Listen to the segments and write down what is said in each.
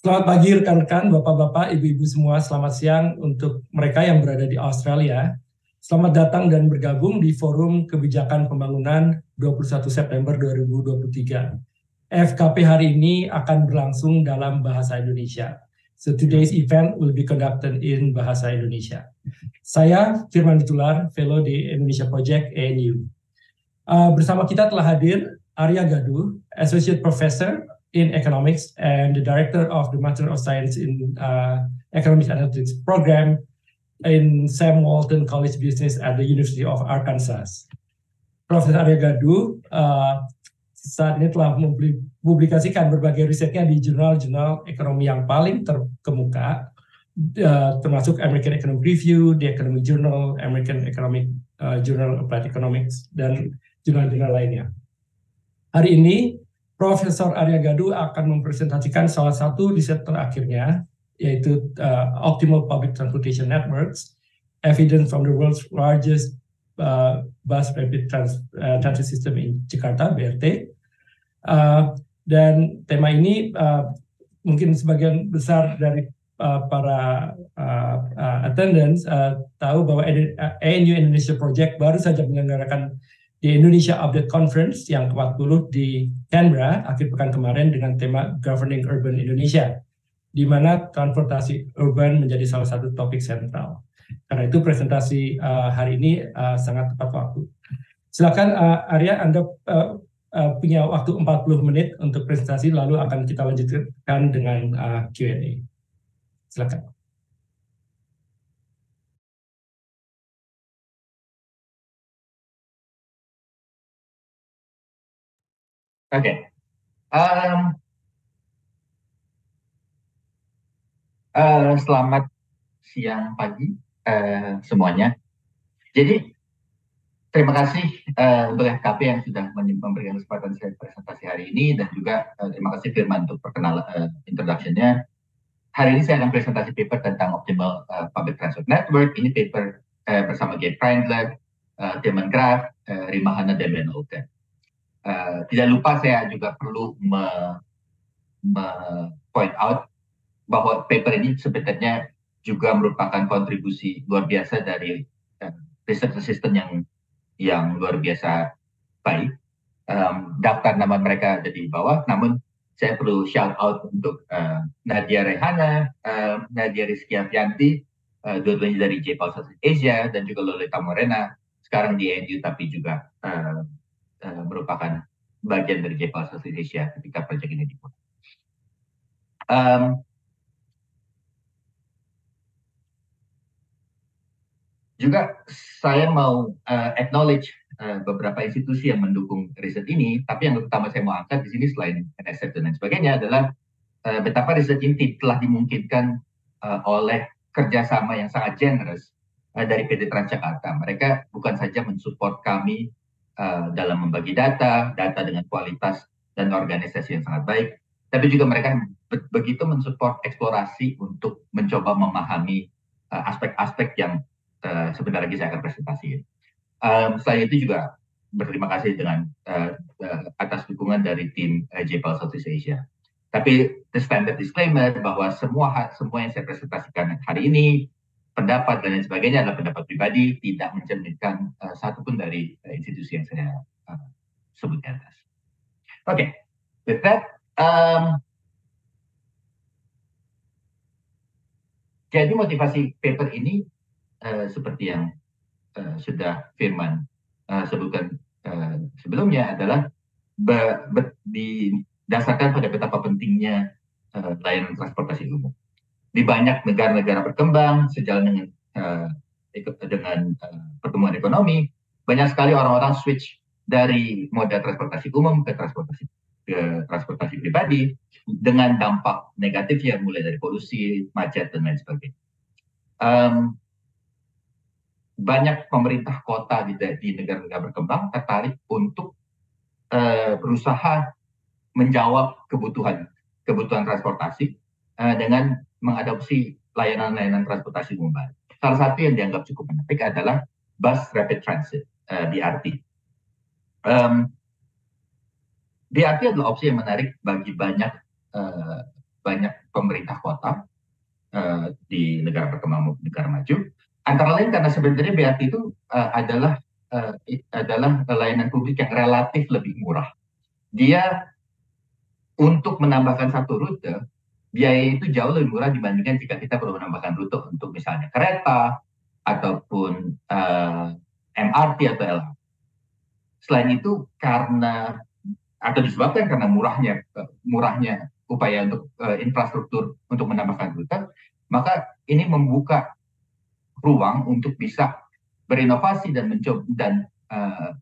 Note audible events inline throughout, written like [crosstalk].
Selamat pagi rekan-rekan, bapak-bapak, ibu-ibu semua. Selamat siang untuk mereka yang berada di Australia. Selamat datang dan bergabung di Forum Kebijakan Pembangunan 21 September 2023. FKP hari ini akan berlangsung dalam bahasa Indonesia. So today's event will be conducted in bahasa Indonesia. Saya Firman Ditular, Fellow di Indonesia Project ANU. Uh, bersama kita telah hadir Arya Gaduh, Associate Professor in economics and the director of the Master of Science in uh, Economics Analytics program in Sam Walton College Business at the University of Arkansas. Profesor Arya Gadu uh, saat ini telah mempublikasikan berbagai risetnya di jurnal-jurnal ekonomi yang paling terkemuka, uh, termasuk American Economic Review, The Economic Journal, American Economic uh, Journal of Applied Economics, dan jurnal-jurnal lainnya. Hari ini Profesor Arya Gadu akan mempresentasikan salah satu riset terakhirnya, yaitu uh, Optimal Public Transportation Networks, Evidence from the World's Largest uh, Bus Rapid Trans uh, Transit System in Jakarta, BRT. Uh, dan tema ini uh, mungkin sebagian besar dari uh, para uh, uh, attendants uh, tahu bahwa ANU Indonesia Project baru saja menyelenggarakan di Indonesia Update Conference yang ke-40 di Canberra akhir pekan kemarin dengan tema Governing Urban Indonesia, di mana transportasi urban menjadi salah satu topik sentral. Karena itu presentasi uh, hari ini uh, sangat tepat waktu. Silakan uh, Arya, Anda uh, uh, punya waktu 40 menit untuk presentasi, lalu akan kita lanjutkan dengan uh, Q&A. Silakan. Okay. Um, uh, selamat siang pagi uh, semuanya. Jadi terima kasih uh, untuk FKP yang sudah memberikan kesempatan saya presentasi hari ini dan juga uh, terima kasih Firman untuk perkenalan uh, introduction-nya. Hari ini saya akan presentasi paper tentang Optimal uh, Public Transport Network. Ini paper uh, bersama Gabe Freindler, uh, Timon Graf, uh, Rimahana, dan Ben. Uh, tidak lupa saya juga perlu me, me point out bahwa paper ini sebenarnya juga merupakan kontribusi luar biasa dari uh, research assistant yang yang luar biasa baik. Um, daftar nama mereka ada di bawah, namun saya perlu shout out untuk uh, Nadia Rehana, uh, Nadia Rizky Afianti, uh, dua-duanya dari J Asia, dan juga Lolita Morena, sekarang di NU tapi juga uh, uh, merupakan bagian dari JPAL Southeast Asia ketika proyek ini dimulai. Um, juga saya mau uh, acknowledge uh, beberapa institusi yang mendukung riset ini, tapi yang utama saya mau angkat di sini selain NSF dan lain sebagainya adalah uh, betapa riset ini telah dimungkinkan uh, oleh kerjasama yang sangat generous uh, dari PT Transjakarta. Mereka bukan saja mensupport kami uh, dalam membagi data, data dengan kualitas dan organisasi yang sangat baik, tapi juga mereka be begitu mensupport eksplorasi untuk mencoba memahami eh, aspek-aspek uh, yang uh, sebentar lagi saya akan presentasikan. Um, selain itu juga berterima kasih dengan uh, uh, atas dukungan dari tim uh, JPAL Southeast Asia. Tapi the standard disclaimer bahwa semua semua yang saya presentasikan hari ini pendapat dan lain sebagainya adalah pendapat pribadi, tidak mencerminkan uh, satupun dari uh, institusi yang saya uh, sebut di atas. Oke, okay. with that, um, jadi motivasi paper ini uh, seperti yang uh, sudah Firman uh, sebutkan uh, sebelumnya adalah be, pada betapa pentingnya uh, layanan transportasi umum di banyak negara-negara berkembang sejalan dengan uh, dengan uh, pertumbuhan ekonomi banyak sekali orang-orang switch dari moda transportasi umum ke transportasi ke transportasi pribadi dengan dampak negatifnya mulai dari polusi, macet dan lain sebagainya. Um, banyak pemerintah kota di, di negara-negara berkembang tertarik untuk uh, berusaha menjawab kebutuhan kebutuhan transportasi uh, dengan mengadopsi layanan-layanan transportasi umum baru. Salah satu yang dianggap cukup menarik adalah bus rapid transit uh, BRT. Um, BRT adalah opsi yang menarik bagi banyak uh, banyak pemerintah kota uh, di negara berkembang negara maju. Antara lain karena sebenarnya BRT itu uh, adalah uh, adalah layanan publik yang relatif lebih murah. Dia untuk menambahkan satu rute biaya itu jauh lebih murah dibandingkan jika kita perlu menambahkan rute untuk misalnya kereta ataupun uh, MRT atau LRT. Selain itu karena atau disebabkan karena murahnya murahnya upaya untuk uh, infrastruktur untuk menambahkan rute, maka ini membuka ruang untuk bisa berinovasi dan mencoba dan uh,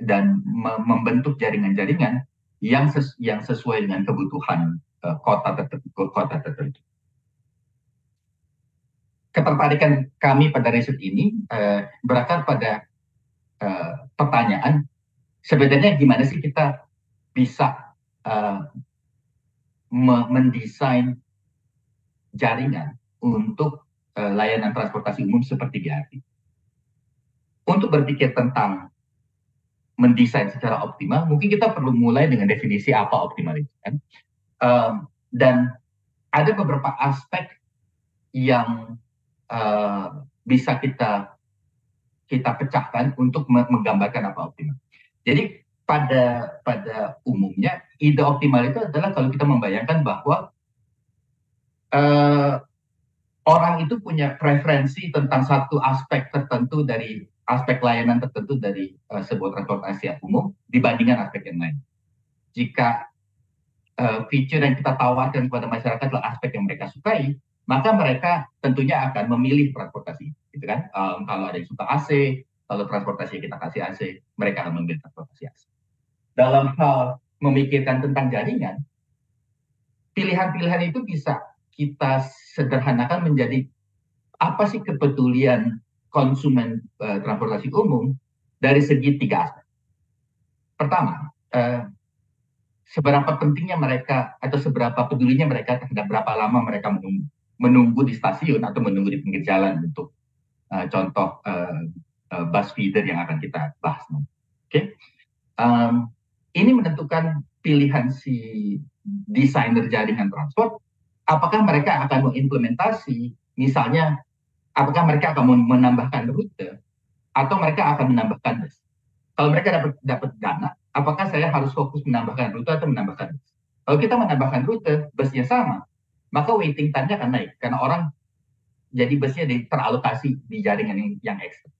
dan membentuk jaringan-jaringan yang ses yang sesuai dengan kebutuhan uh, kota tertentu kota tertentu. Ketertarikan kami pada riset ini uh, berakar pada uh, pertanyaan sebenarnya gimana sih kita bisa uh, mendesain jaringan untuk uh, layanan transportasi umum seperti BRT. Untuk berpikir tentang mendesain secara optimal, mungkin kita perlu mulai dengan definisi apa optimal itu kan. Um, dan ada beberapa aspek yang uh, bisa kita kita pecahkan untuk menggambarkan apa optimal. Jadi pada pada umumnya ide optimal itu adalah kalau kita membayangkan bahwa uh, orang itu punya preferensi tentang satu aspek tertentu dari aspek layanan tertentu dari uh, sebuah transportasi umum dibandingkan aspek yang lain. Jika uh, fitur yang kita tawarkan kepada masyarakat adalah aspek yang mereka sukai, maka mereka tentunya akan memilih transportasi, gitu kan? Um, kalau ada yang suka AC, kalau transportasi kita kasih AC, mereka akan memilih transportasi AC dalam hal memikirkan tentang jaringan, pilihan-pilihan itu bisa kita sederhanakan menjadi apa sih kepedulian konsumen uh, transportasi umum dari segi tiga aspek. Pertama, uh, seberapa pentingnya mereka atau seberapa pedulinya mereka terhadap berapa lama mereka menunggu, menunggu di stasiun atau menunggu di pinggir jalan untuk uh, contoh uh, uh, bus feeder yang akan kita bahas. Oke, okay? um, ini menentukan pilihan si desainer jaringan transport, apakah mereka akan mengimplementasi, misalnya, apakah mereka akan menambahkan rute, atau mereka akan menambahkan bus. Kalau mereka dapat dapat dana, apakah saya harus fokus menambahkan rute atau menambahkan? Kalau kita menambahkan rute, busnya sama, maka waiting time-nya akan naik karena orang jadi busnya teralokasi di jaringan yang, yang ekstra.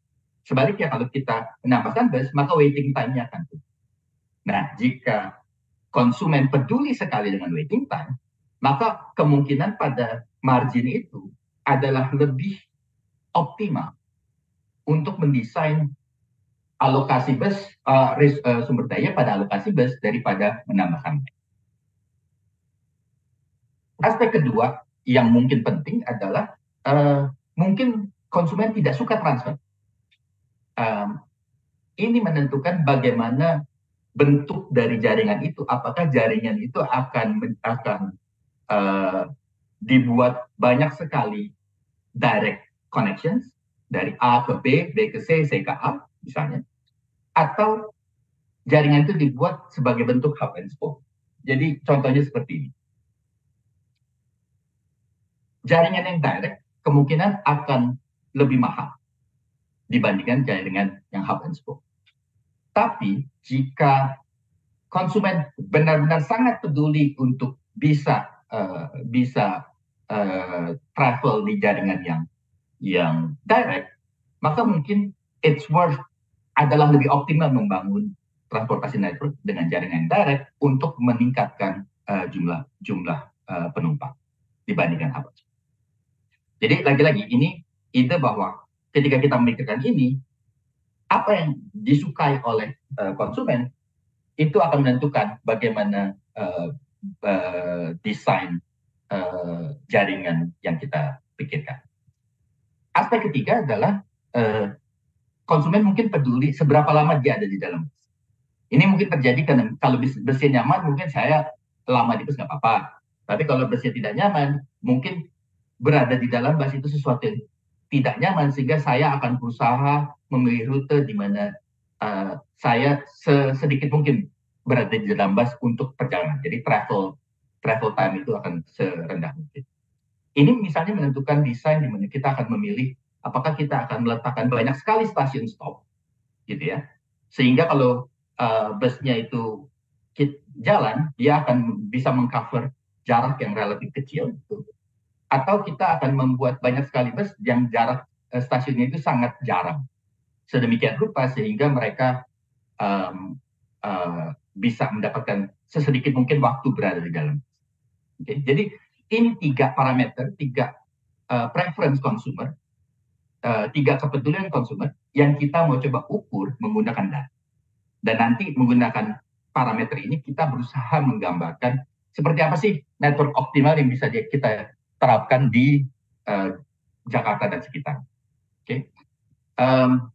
Sebaliknya kalau kita menambahkan bus, maka waiting time-nya akan turun. Nah, jika konsumen peduli sekali dengan waiting time, maka kemungkinan pada margin itu adalah lebih optimal untuk mendesain alokasi bus uh, ris, uh, sumber daya pada alokasi bus daripada menambahkan. Aspek kedua yang mungkin penting adalah uh, mungkin konsumen tidak suka transfer. Um, ini menentukan bagaimana bentuk dari jaringan itu apakah jaringan itu akan akan uh, dibuat banyak sekali direct connections dari A ke B, B ke C, C ke A misalnya atau jaringan itu dibuat sebagai bentuk hub and spoke. Jadi contohnya seperti ini. Jaringan yang direct kemungkinan akan lebih mahal dibandingkan jaringan yang hub and spoke. Tapi jika konsumen benar-benar sangat peduli untuk bisa uh, bisa uh, travel di jaringan yang yang direct, maka mungkin it's worth adalah lebih optimal membangun transportasi network dengan jaringan direct untuk meningkatkan uh, jumlah jumlah uh, penumpang dibandingkan apa. Jadi lagi-lagi ini ide bahwa ketika kita memikirkan ini, apa yang disukai oleh uh, konsumen itu akan menentukan bagaimana uh, uh, desain uh, jaringan yang kita pikirkan. Aspek ketiga adalah uh, konsumen mungkin peduli seberapa lama dia ada di dalam bus. Ini mungkin terjadi karena kalau busnya nyaman mungkin saya lama di bus nggak apa-apa. Tapi kalau busnya tidak nyaman, mungkin berada di dalam bus itu sesuatu yang tidak nyaman sehingga saya akan berusaha memilih rute di mana uh, saya sedikit mungkin berada di dalam bus untuk perjalanan. Jadi travel travel time itu akan serendah mungkin. Ini misalnya menentukan desain di mana kita akan memilih apakah kita akan meletakkan banyak sekali stasiun stop, gitu ya, sehingga kalau uh, busnya itu jalan, dia akan bisa mengcover jarak yang relatif kecil, gitu. atau kita akan membuat banyak sekali bus yang jarak uh, stasiunnya itu sangat jarang, sedemikian rupa sehingga mereka um, uh, bisa mendapatkan sesedikit mungkin waktu berada di dalam. Okay. Jadi ini tiga parameter, tiga uh, preference consumer, uh, tiga kepedulian konsumen yang kita mau coba ukur menggunakan data. Dan nanti menggunakan parameter ini kita berusaha menggambarkan seperti apa sih network optimal yang bisa kita terapkan di uh, Jakarta dan sekitar. Oke, okay. um,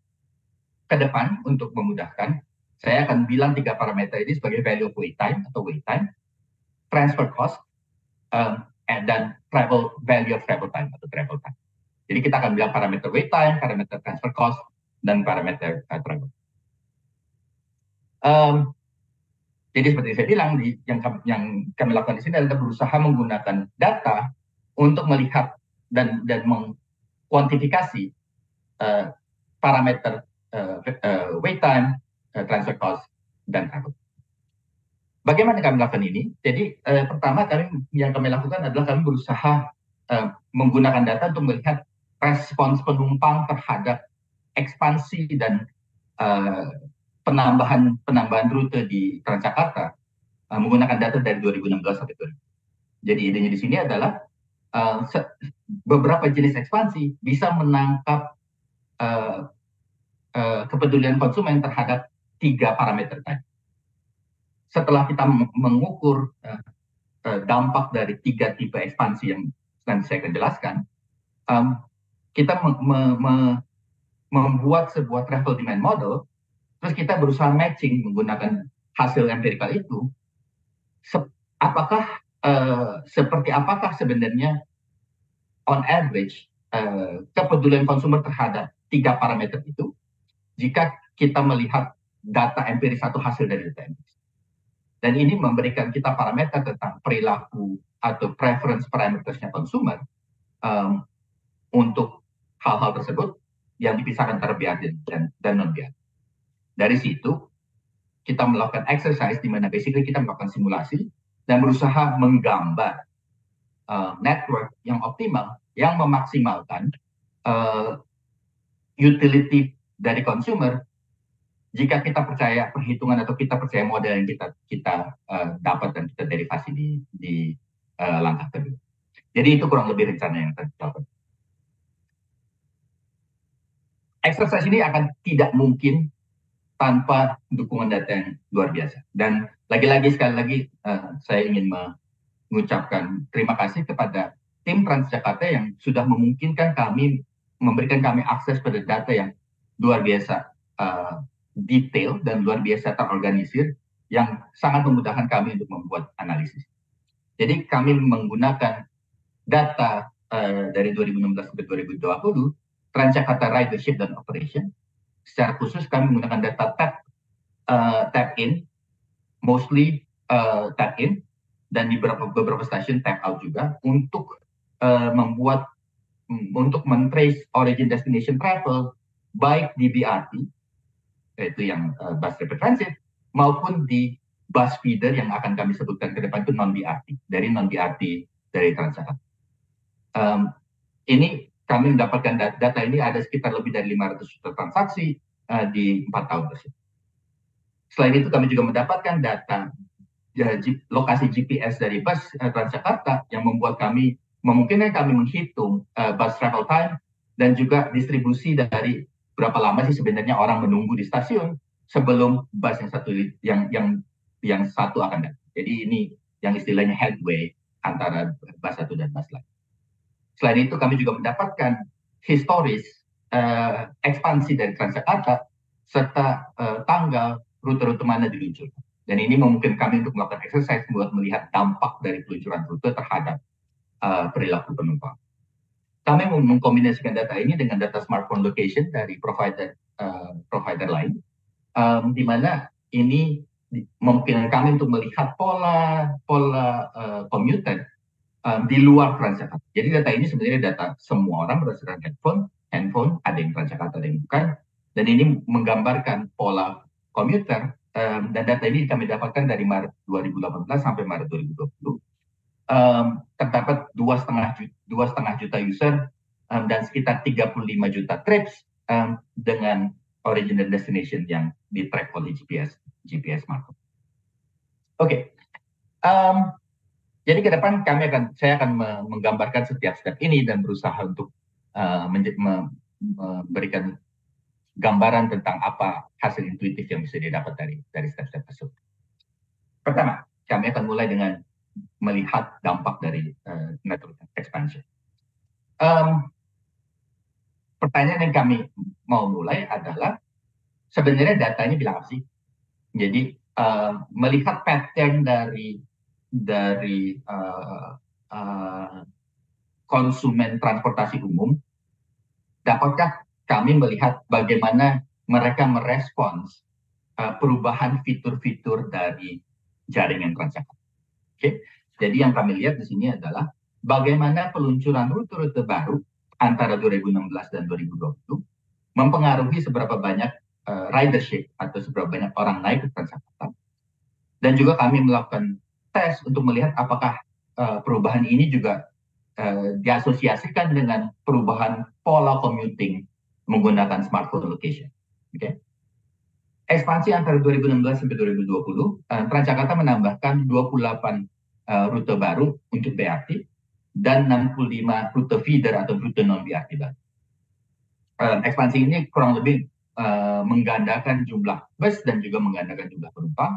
ke depan untuk memudahkan, saya akan bilang tiga parameter ini sebagai value of wait time atau wait time, transfer cost, um, dan travel value of travel time atau travel time. Jadi kita akan bilang parameter wait time, parameter transfer cost, dan parameter uh, travel. Um, jadi seperti saya bilang, di, yang, kami, yang kami lakukan di sini adalah berusaha menggunakan data untuk melihat dan dan mengkuantifikasi uh, parameter uh, wait time, uh, transfer cost, dan travel. Bagaimana kami lakukan ini? Jadi uh, pertama kami yang kami lakukan adalah kami berusaha uh, menggunakan data untuk melihat respons penumpang terhadap ekspansi dan uh, penambahan penambahan rute di Transjakarta uh, menggunakan data dari 2016 sampai 2020. Jadi idenya di sini adalah uh, beberapa jenis ekspansi bisa menangkap uh, uh, kepedulian konsumen terhadap tiga parameter tadi setelah kita mengukur uh, dampak dari tiga tipe ekspansi yang nanti saya akan jelaskan, um, kita me me me membuat sebuah travel demand model, terus kita berusaha matching menggunakan hasil empirikal itu, se apakah uh, seperti apakah sebenarnya on average uh, kepedulian konsumer terhadap tiga parameter itu, jika kita melihat data empiris satu hasil dari data empiris. Dan ini memberikan kita parameter tentang perilaku atau preference parametersnya konsumer um, untuk hal-hal tersebut yang dipisahkan antara dan, dan non biar. Dari situ kita melakukan exercise di mana basically kita melakukan simulasi dan berusaha menggambar uh, network yang optimal yang memaksimalkan uh, utility dari consumer jika kita percaya perhitungan atau kita percaya model yang kita kita uh, dapat dan kita derivasi di di uh, langkah kedua. Jadi itu kurang lebih rencana yang kita. Exercise ini akan tidak mungkin tanpa dukungan data yang luar biasa. Dan lagi-lagi sekali lagi uh, saya ingin mengucapkan terima kasih kepada tim Transjakarta yang sudah memungkinkan kami memberikan kami akses pada data yang luar biasa uh, detail dan luar biasa terorganisir yang sangat memudahkan kami untuk membuat analisis. Jadi kami menggunakan data uh, dari 2016 sampai 2020 Transjakarta Ridership dan Operation. Secara khusus kami menggunakan data tap uh, tap in, mostly uh, tap in dan di beberapa beberapa stasiun tap out juga untuk uh, membuat untuk mentrace origin destination travel baik di BRT yaitu yang uh, bus rapid transit maupun di bus feeder yang akan kami sebutkan ke depan itu non BRT dari non BRT dari Transjakarta. Um, ini kami mendapatkan data, ini ada sekitar lebih dari 500 juta transaksi uh, di empat tahun tersebut. Selain itu kami juga mendapatkan data ya, lokasi GPS dari bus uh, Transjakarta yang membuat kami memungkinkan kami menghitung uh, bus travel time dan juga distribusi dari berapa lama sih sebenarnya orang menunggu di stasiun sebelum bus yang satu yang yang yang satu akan datang. Jadi ini yang istilahnya headway antara bus satu dan bus lain. Selain itu kami juga mendapatkan historis uh, ekspansi dari Transjakarta serta uh, tanggal rute-rute mana diluncurkan. Dan ini memungkinkan kami untuk melakukan exercise buat melihat dampak dari peluncuran rute terhadap uh, perilaku penumpang. Kami mengkombinasikan data ini dengan data smartphone location dari provider uh, provider lain, um, di mana ini memungkinkan kami untuk melihat pola pola uh, komuter um, di luar Transjakarta. Jadi data ini sebenarnya data semua orang berdasarkan handphone, handphone ada yang Transjakarta ada yang bukan, dan ini menggambarkan pola komuter um, dan data ini kami dapatkan dari Maret 2018 sampai Maret 2020. Um, terdapat dua setengah dua setengah juta user um, dan sekitar 35 juta trips um, dengan origin dan destination yang di track oleh GPS GPS market. Oke, okay. um, jadi ke depan kami akan saya akan menggambarkan setiap step ini dan berusaha untuk uh, memberikan gambaran tentang apa hasil intuitif yang bisa didapat dari dari step-step tersebut. Pertama, kami akan mulai dengan melihat dampak dari uh, network expansion. Um, pertanyaan yang kami mau mulai adalah sebenarnya data ini bilang apa sih? Jadi uh, melihat pattern dari dari uh, uh, konsumen transportasi umum, dapatkah kami melihat bagaimana mereka merespons uh, perubahan fitur-fitur dari jaringan Transjakarta? Oke, okay? jadi yang kami lihat di sini adalah bagaimana peluncuran rute-rute baru antara 2016 dan 2020 mempengaruhi seberapa banyak uh, ridership atau seberapa banyak orang naik ke Transjakarta. Dan juga kami melakukan tes untuk melihat apakah uh, perubahan ini juga uh, diasosiasikan dengan perubahan pola commuting menggunakan smartphone location. Okay? Ekspansi antara 2016 sampai 2020, uh, Transjakarta menambahkan 28 uh, rute baru untuk BRT dan 65 rute feeder atau rute non BRT baru. Uh, ekspansi ini kurang lebih uh, menggandakan jumlah bus dan juga menggandakan jumlah penumpang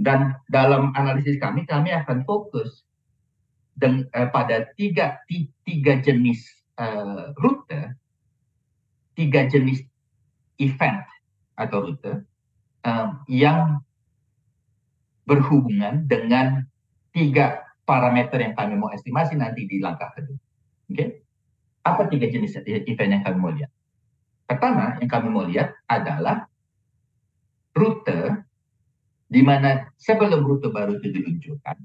dan dalam analisis kami, kami akan fokus uh, eh, pada tiga, tiga jenis uh, rute, tiga jenis event atau rute uh, yang berhubungan dengan tiga parameter yang kami mau estimasi nanti di langkah kedua. Oke? Okay? Apa tiga jenis event yang kami mau lihat? Pertama, yang kami mau lihat adalah rute di mana sebelum rute baru itu diluncurkan,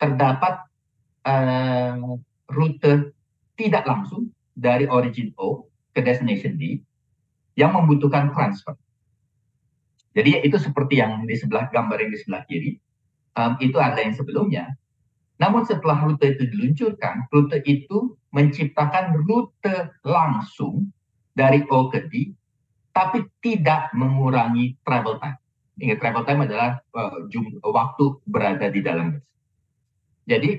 terdapat uh, rute tidak langsung dari origin O ke destination D yang membutuhkan transfer. Jadi itu seperti yang di sebelah gambar yang di sebelah kiri, um, itu ada yang sebelumnya. Namun setelah rute itu diluncurkan, rute itu menciptakan rute langsung dari O ke D, tapi tidak mengurangi travel time. Ingat travel time adalah uh, jum, waktu berada di dalam bus. Jadi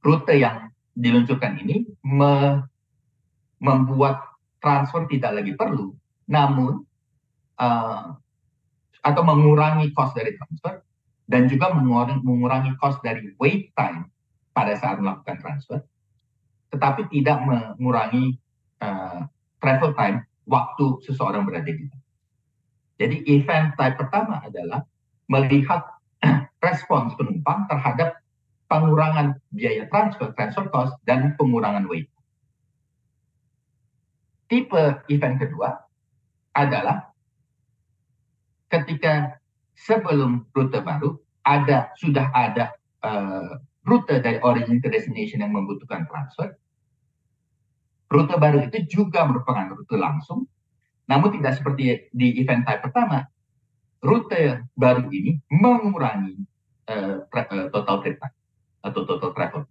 rute yang diluncurkan ini me, membuat transfer tidak lagi perlu, namun uh, atau mengurangi cost dari transfer dan juga mengurangi, cost dari wait time pada saat melakukan transfer, tetapi tidak mengurangi uh, travel time waktu seseorang berada di dalam. Jadi event type pertama adalah melihat [clears throat] respons penumpang terhadap pengurangan biaya transfer, transfer cost, dan pengurangan weight. Tipe event kedua adalah ketika sebelum rute baru ada sudah ada uh, rute dari origin ke destination yang membutuhkan transfer. Rute baru itu juga merupakan rute langsung namun tidak seperti di event type pertama, rute baru ini mengurangi uh, total trip atau total travel.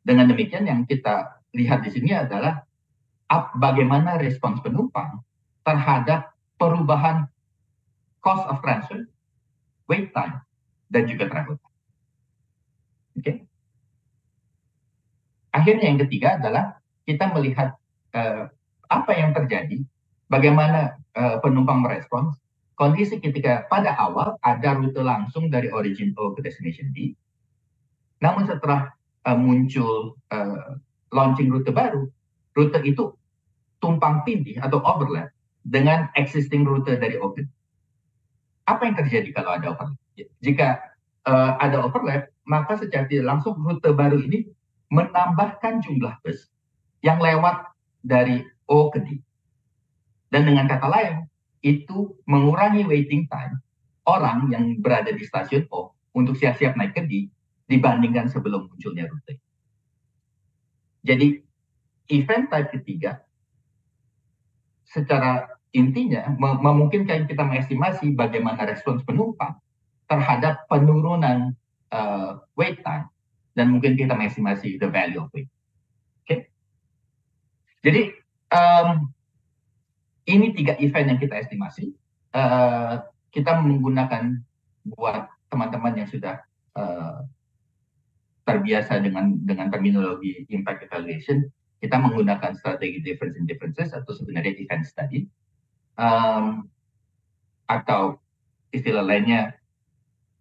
Dengan demikian yang kita lihat di sini adalah bagaimana respons penumpang terhadap perubahan cost of transfer, wait time, dan juga travel. Oke. Okay? Akhirnya yang ketiga adalah kita melihat uh, apa yang terjadi bagaimana uh, penumpang merespons kondisi ketika pada awal ada rute langsung dari origin O ke destination D. Namun setelah uh, muncul uh, launching rute baru, rute itu tumpang tindih atau overlap dengan existing rute dari O ke. Apa yang terjadi kalau ada overlap? Jika uh, ada overlap, maka secara tidak langsung rute baru ini menambahkan jumlah bus yang lewat dari O ke D. Dan dengan kata lain, itu mengurangi waiting time orang yang berada di stasiun O untuk siap-siap naik ke D dibandingkan sebelum munculnya rute. Jadi event type ketiga secara intinya memungkinkan kita mengestimasi bagaimana respons penumpang terhadap penurunan uh, wait time dan mungkin kita mengestimasi the value of wait. Oke. Okay? Jadi um, ini tiga event yang kita estimasi. Uh, kita menggunakan buat teman-teman yang sudah uh, terbiasa dengan dengan terminologi impact evaluation, kita menggunakan strategi difference in differences atau sebenarnya event study um, atau istilah lainnya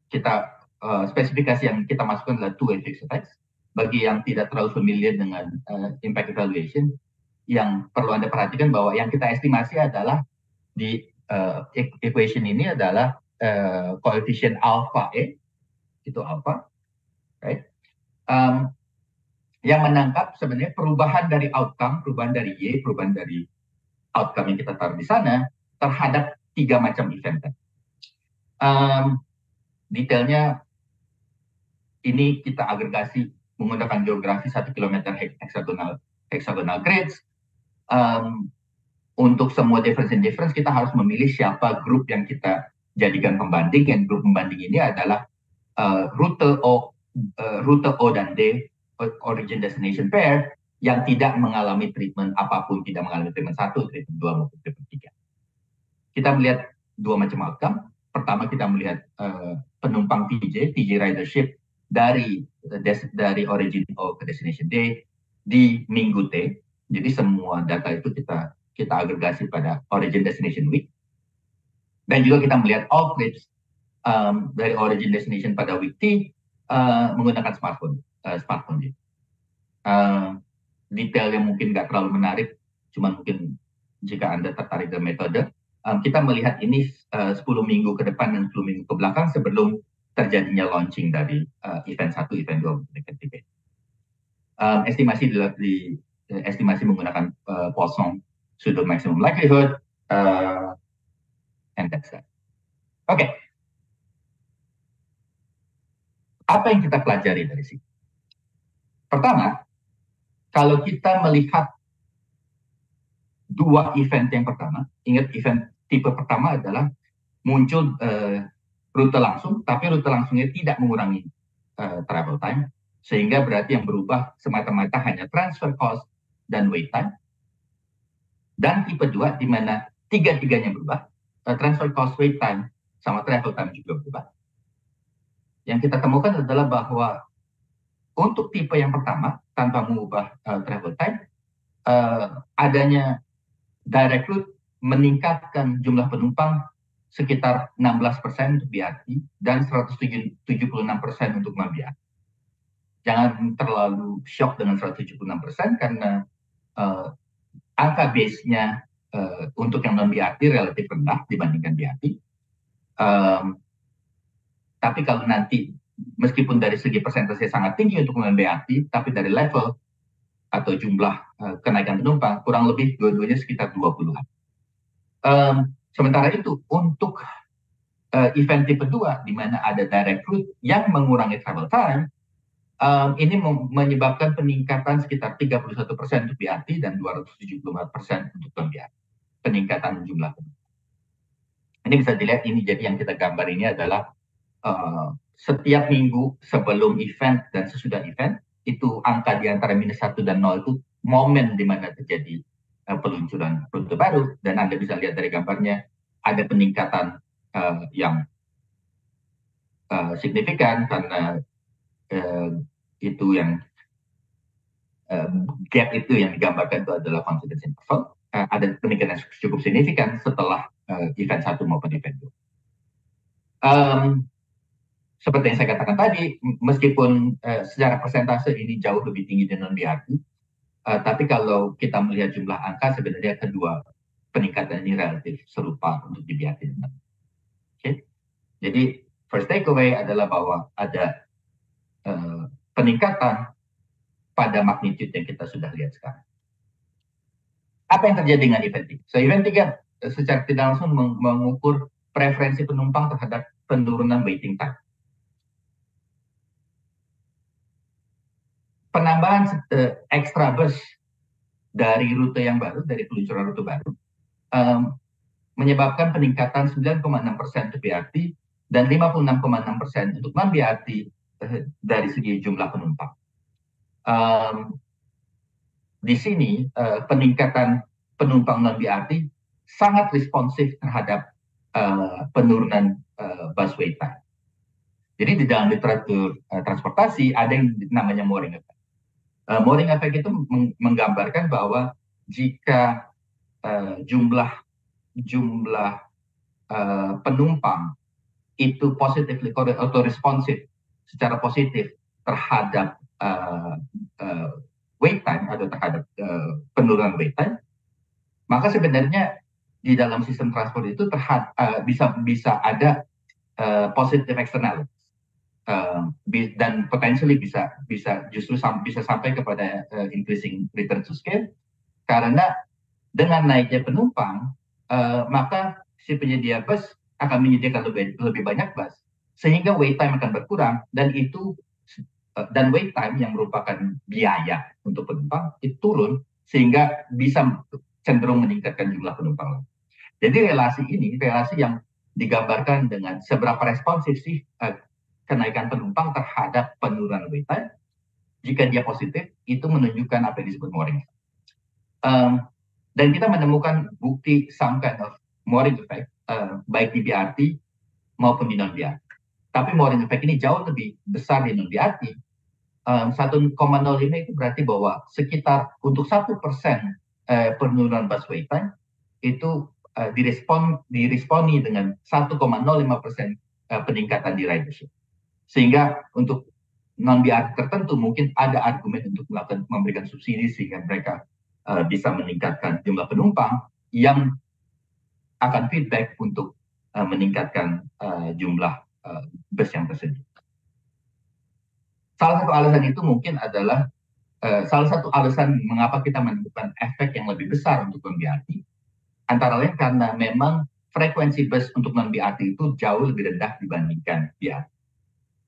kita uh, spesifikasi yang kita masukkan adalah two way fixed effects. Bagi yang tidak terlalu familiar dengan uh, impact evaluation, yang perlu anda perhatikan bahwa yang kita estimasi adalah di uh, equation ini adalah uh, alpha e itu alpha, right? Um, yang menangkap sebenarnya perubahan dari outcome, perubahan dari y, perubahan dari outcome yang kita taruh di sana terhadap tiga macam event. Um, detailnya ini kita agregasi menggunakan geografi satu kilometer hexagonal hexagonal grids. Um, untuk semua difference in difference kita harus memilih siapa grup yang kita jadikan pembanding. Dan grup pembanding ini adalah uh, rute O, uh, rute O dan D origin destination pair yang tidak mengalami treatment apa pun, tidak mengalami treatment satu, treatment dua maupun treatment tiga. Kita melihat dua macam outcome. Pertama kita melihat uh, penumpang TJ, TJ ridership dari dari origin O ke destination D di minggu T. Jadi semua data itu kita kita agregasi pada origin destination week. Dan juga kita melihat all trips um, dari origin destination pada week T uh, menggunakan smartphone uh, smartphone. Uh, detail yang mungkin nggak terlalu menarik, cuma mungkin jika Anda tertarik dengan metode, um, kita melihat ini uh, 10 minggu ke depan dan 10 minggu ke belakang sebelum terjadinya launching dari uh, event 1, event 2, event 3. Um, estimasi di, di estimasi menggunakan uh, Poisson pseudo maximum likelihood uh, and that's that. Oke. Okay. Apa yang kita pelajari dari sini? Pertama, kalau kita melihat dua event yang pertama, ingat event tipe pertama adalah muncul uh, rute langsung, tapi rute langsungnya tidak mengurangi uh, travel time, sehingga berarti yang berubah semata-mata hanya transfer cost dan wait time. Dan tipe dua di mana tiga-tiganya berubah, uh, transfer cost, wait time, sama travel time juga berubah. Yang kita temukan adalah bahwa untuk tipe yang pertama, tanpa mengubah uh, travel time, uh, adanya direct route meningkatkan jumlah penumpang sekitar 16% untuk BRT dan 176% untuk BRT. Jangan terlalu shock dengan 176% karena uh, angka base-nya uh, untuk yang non BRT relatif rendah dibandingkan BRT. Um, tapi kalau nanti meskipun dari segi persentase sangat tinggi untuk penggunaan BRT, tapi dari level atau jumlah uh, kenaikan penumpang kurang lebih dua-duanya sekitar 20-an. Um, sementara itu untuk uh, event tipe 2 di mana ada direct route yang mengurangi travel time, um, ini menyebabkan peningkatan sekitar 31% untuk BRT dan 275% untuk non. Peningkatan jumlah. Ini bisa dilihat ini jadi yang kita gambar ini adalah uh, setiap minggu sebelum event dan sesudah event itu angka di antara minus satu dan nol itu momen di mana terjadi uh, peluncuran rute baru dan Anda bisa lihat dari gambarnya ada peningkatan uh, yang uh, signifikan karena uh, itu yang uh, gap itu yang digambarkan itu adalah confidence interval uh, ada peningkatan yang cukup signifikan setelah uh, event satu maupun event dua. Um, seperti yang saya katakan tadi, meskipun uh, secara persentase ini jauh lebih tinggi dari non eh, tapi kalau kita melihat jumlah angka sebenarnya kedua peningkatan ini relatif serupa untuk di BRT. Okay? jadi first takeaway adalah bahwa ada uh, peningkatan pada magnitude yang kita sudah lihat sekarang. Apa yang terjadi dengan event 3? So event 3 secara tidak langsung mengukur preferensi penumpang terhadap penurunan waiting time. Penambahan uh, extra bus dari rute yang baru, dari peluncuran rute baru, um, menyebabkan peningkatan 9,6 persen untuk BRT dan 56,6 persen untuk non BRT dari segi jumlah penumpang. Um, di sini uh, peningkatan penumpang non BRT sangat responsif terhadap uh, penurunan uh, busway time. Jadi di dalam literatur uh, transportasi ada yang namanya mooring effect. Uh, mooring effect itu meng menggambarkan bahwa jika uh, jumlah jumlah uh, penumpang itu positifly atau responsif secara positif terhadap uh, uh, wait time atau terhadap uh, penurunan wait time, maka sebenarnya di dalam sistem transport itu terhad, uh, bisa bisa ada uh, positive external uh, dan potentially bisa bisa justru sam bisa sampai kepada uh, increasing return to scale. Karena dengan naiknya penumpang uh, maka si penyedia bus akan menyediakan lebih lebih banyak bus sehingga wait time akan berkurang dan itu dan wait time yang merupakan biaya untuk penumpang itu turun sehingga bisa cenderung meningkatkan jumlah penumpang. Jadi relasi ini relasi yang digambarkan dengan seberapa responsif sih uh, kenaikan penumpang terhadap penurunan wait time. Jika dia positif, itu menunjukkan apa yang disebut mooring. Um, dan kita menemukan bukti some kind of mooring effect, uh, baik di BRT maupun di non-BRT. Tapi mooring effect ini jauh lebih besar di non-BRT. Um, 1,05 itu berarti bahwa sekitar untuk satu persen uh, penurunan busway time itu uh, direspon diresponi dengan 1,05 persen uh, peningkatan di ridership. Sehingga untuk non BRT tertentu mungkin ada argumen untuk melakukan memberikan subsidi sehingga mereka uh, bisa meningkatkan jumlah penumpang yang akan feedback untuk uh, meningkatkan uh, jumlah uh, bus yang tersedia. Salah satu alasan itu mungkin adalah uh, salah satu alasan mengapa kita menemukan efek yang lebih besar untuk non BRT antara lain karena memang frekuensi bus untuk non BRT itu jauh lebih rendah dibandingkan BRT.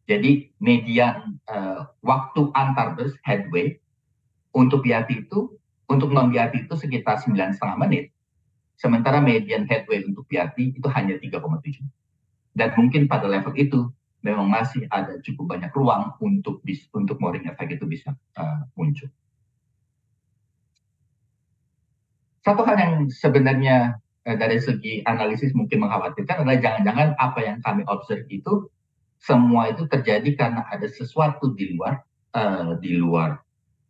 Jadi median uh, waktu antar bus headway untuk BRT itu untuk non BRT itu sekitar 9,5 menit. Sementara median headway untuk BRT itu hanya 3,7. Dan mungkin pada level itu memang masih ada cukup banyak ruang untuk bis, untuk mooring effect itu bisa uh, muncul. Satu hal yang sebenarnya uh, dari segi analisis mungkin mengkhawatirkan adalah jangan-jangan apa yang kami observe itu semua itu terjadi karena ada sesuatu di luar uh, di luar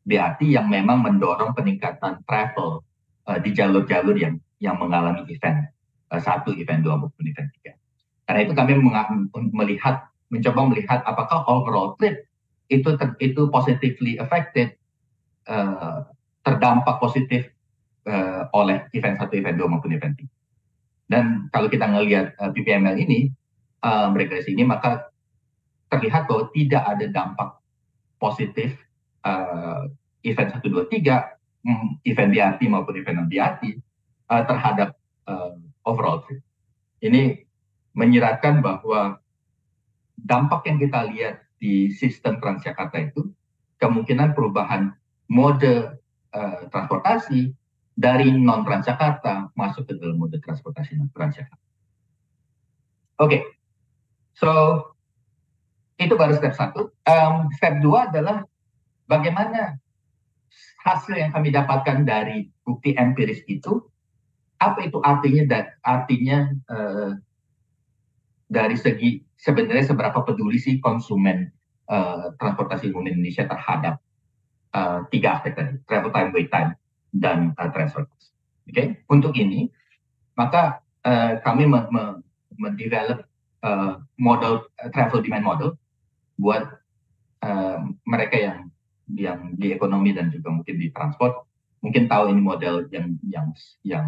BRT yang memang mendorong peningkatan travel uh, di jalur-jalur yang yang mengalami event uh, satu, event dua maupun event tiga. Karena itu kami melihat mencoba melihat apakah overall trip itu ter, itu positively affected uh, terdampak positif uh, oleh event satu, event dua maupun event tiga. Dan kalau kita ngelihat uh, PPML ini um, regresi ini maka terlihat bahwa tidak ada dampak positif uh, event 1, 2, 3, event BRT maupun event non BRT uh, terhadap uh, overall trip. Ini menyiratkan bahwa dampak yang kita lihat di sistem Transjakarta itu kemungkinan perubahan mode uh, transportasi dari non Transjakarta masuk ke dalam mode transportasi non Transjakarta. Oke, okay. so itu baru step satu. Um, step dua adalah bagaimana hasil yang kami dapatkan dari bukti empiris itu, apa itu artinya dan artinya uh, dari segi sebenarnya seberapa peduli sih konsumen uh, transportasi umum Indonesia terhadap uh, tiga aspek tadi, travel time, wait time, dan uh, transfer. Oke, okay? untuk ini maka uh, kami mendevelop uh, model uh, travel demand model buat uh, mereka yang yang di ekonomi dan juga mungkin di transport mungkin tahu ini model yang yang yang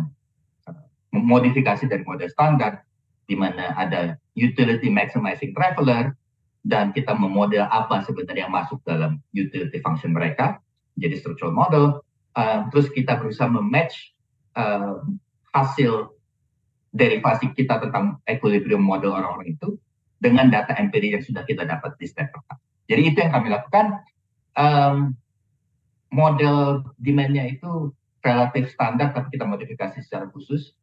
uh, modifikasi dari model standar di mana ada utility maximizing traveler dan kita memodel apa sebenarnya yang masuk dalam utility function mereka jadi structural model uh, terus kita berusaha mematch uh, hasil derivasi kita tentang equilibrium model orang-orang itu dengan data empiri yang sudah kita dapat di step pertama. Jadi itu yang kami lakukan. Um, model demand-nya itu relatif standar, tapi kita modifikasi secara khusus.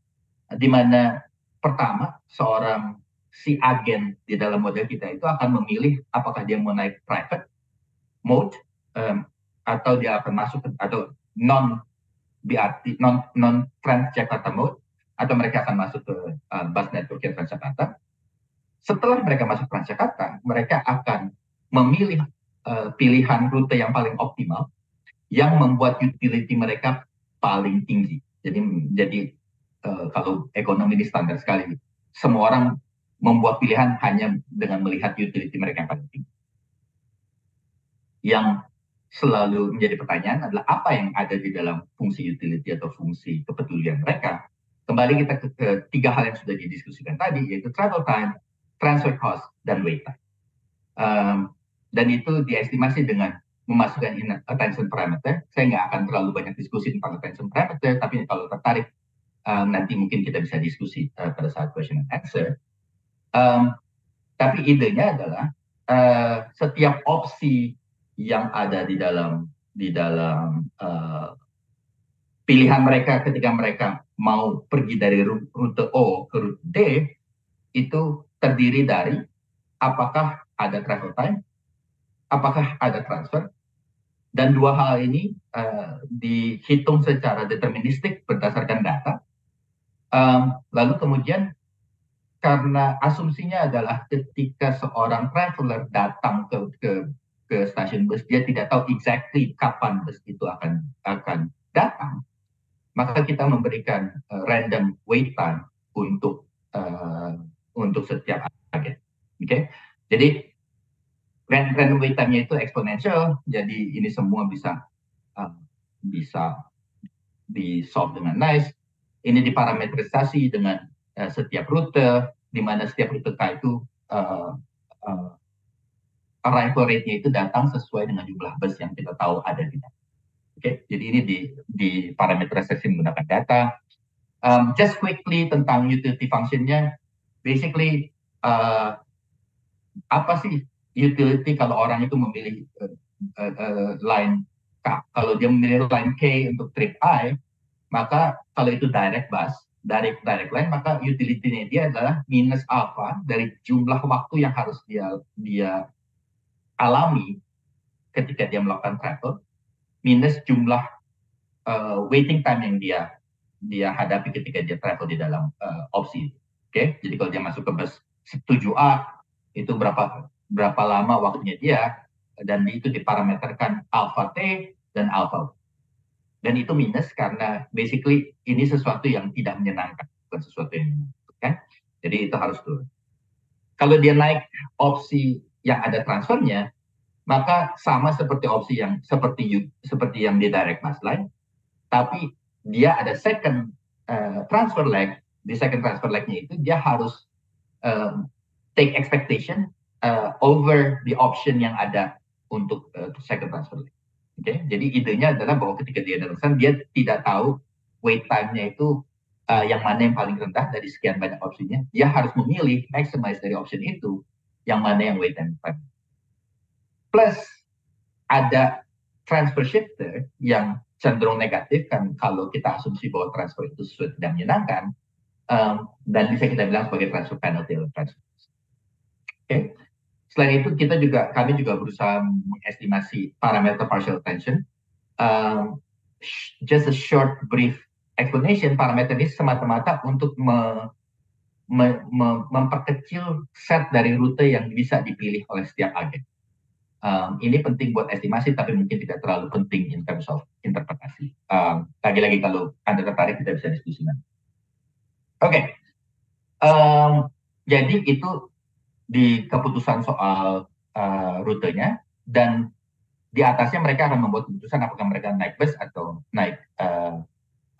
Di mana pertama, seorang si agen di dalam model kita itu akan memilih apakah dia mau naik private mode um, atau dia akan masuk atau non BRT non non Transjakarta mode atau mereka akan masuk ke uh, bus network yang Transjakarta. Setelah mereka masuk Transjakarta, mereka akan memilih uh, pilihan rute yang paling optimal yang membuat utility mereka paling tinggi. Jadi jadi uh, kalau ekonomi ini standar sekali, semua orang membuat pilihan hanya dengan melihat utility mereka yang paling tinggi. Yang selalu menjadi pertanyaan adalah apa yang ada di dalam fungsi utility atau fungsi kepedulian mereka kembali kita ke, ke tiga hal yang sudah didiskusikan tadi, yaitu travel time, transfer cost, dan wait time. Um, dan itu diestimasi dengan memasukkan attention parameter. Saya nggak akan terlalu banyak diskusi tentang attention parameter, tapi kalau tertarik um, nanti mungkin kita bisa diskusi uh, pada saat question and answer. Um, tapi idenya adalah uh, setiap opsi yang ada di dalam di dalam uh, pilihan mereka ketika mereka mau pergi dari rute O ke rute D itu terdiri dari apakah ada travel time, apakah ada transfer, dan dua hal ini uh, dihitung secara deterministik berdasarkan data. Um, lalu kemudian karena asumsinya adalah ketika seorang traveler datang ke, ke ke stasiun bus dia tidak tahu exactly kapan bus itu akan akan datang maka kita memberikan uh, random wait time untuk uh, untuk setiap agen. Oke, okay? jadi random wait time-nya itu eksponensial, jadi ini semua bisa uh, bisa di solve dengan nice. Ini diparametrisasi dengan uh, setiap rute, di mana setiap rute itu uh, uh, arrival rate-nya itu datang sesuai dengan jumlah bus yang kita tahu ada di. Oke, okay? jadi ini di di parameterisasi menggunakan data. Um, just quickly tentang utility functionnya, basically uh, apa sih utility kalau orang itu memilih uh, uh, line K. Kalau dia memilih line K untuk trip I, maka kalau itu direct bus, direct direct line, maka utility-nya dia adalah minus alpha dari jumlah waktu yang harus dia dia alami ketika dia melakukan travel minus jumlah uh, waiting time yang dia dia hadapi ketika dia travel di dalam uh, opsi. Oke, okay? jadi kalau dia masuk ke bus 7A itu berapa berapa lama waktunya dia dan itu diparameterkan alpha T dan alpha. Dan itu minus karena basically ini sesuatu yang tidak menyenangkan, bukan sesuatu yang menyenangkan. Jadi itu harus turun. Kalau dia naik opsi yang ada transfernya, maka sama seperti opsi yang seperti seperti yang di direct mass line, tapi dia ada second uh, transfer leg. Di second transfer legnya itu dia harus um, take expectation uh, over the option yang ada untuk uh, second transfer leg. Okay? jadi idenya adalah bahwa ketika dia datang dia tidak tahu wait time-nya itu uh, yang mana yang paling rendah dari sekian banyak opsinya. Dia harus memilih maximize dari option itu yang mana yang wait time plus ada transfer shifter yang cenderung negatif kan kalau kita asumsi bahwa transfer itu sesuatu tidak menyenangkan um, dan bisa kita bilang sebagai transfer penalty atau transfer. Oke. Okay. Selain itu kita juga kami juga berusaha mengestimasi parameter partial tension. Um, just a short brief explanation parameter ini semata-mata untuk me, me, me, memperkecil set dari rute yang bisa dipilih oleh setiap agen. Um, ini penting buat estimasi, tapi mungkin tidak terlalu penting in terms of interpretasi. Um, lagi-lagi kalau Anda tertarik, kita bisa diskusi nanti. Oke, okay. um, jadi itu di keputusan soal uh, rutenya, dan di atasnya mereka akan membuat keputusan apakah mereka naik bus atau naik uh,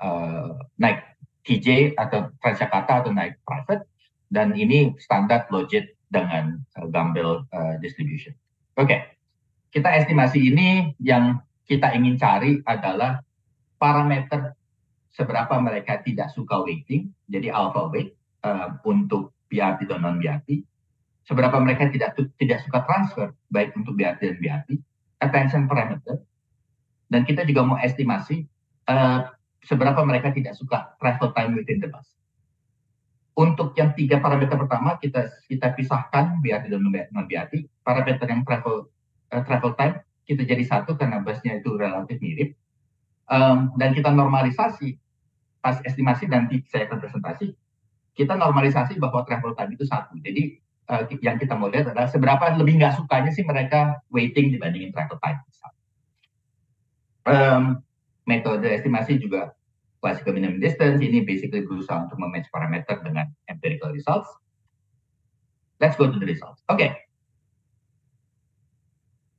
uh, naik TJ atau Transjakarta atau naik private, dan ini standar logit dengan uh, Gambel uh, distribution. Oke, okay. kita estimasi ini yang kita ingin cari adalah parameter seberapa mereka tidak suka waiting, jadi alpha weight, uh, untuk BRT dan non BRT, seberapa mereka tidak tidak suka transfer baik untuk BRT dan BRT, attention parameter, dan kita juga mau estimasi uh, seberapa mereka tidak suka travel time within the bus. Untuk yang tiga parameter pertama kita kita pisahkan BRT dan non BRT. Parameter yang travel uh, travel time kita jadi satu karena busnya itu relatif mirip. Um, dan kita normalisasi pas estimasi nanti saya akan presentasi kita normalisasi bahwa travel time itu satu. Jadi uh, yang kita mau lihat adalah seberapa lebih nggak sukanya sih mereka waiting dibandingin travel time. Um, metode estimasi juga classical minimum distance ini basically berusaha untuk mematch parameter dengan empirical results. Let's go to the results. Oke. Okay.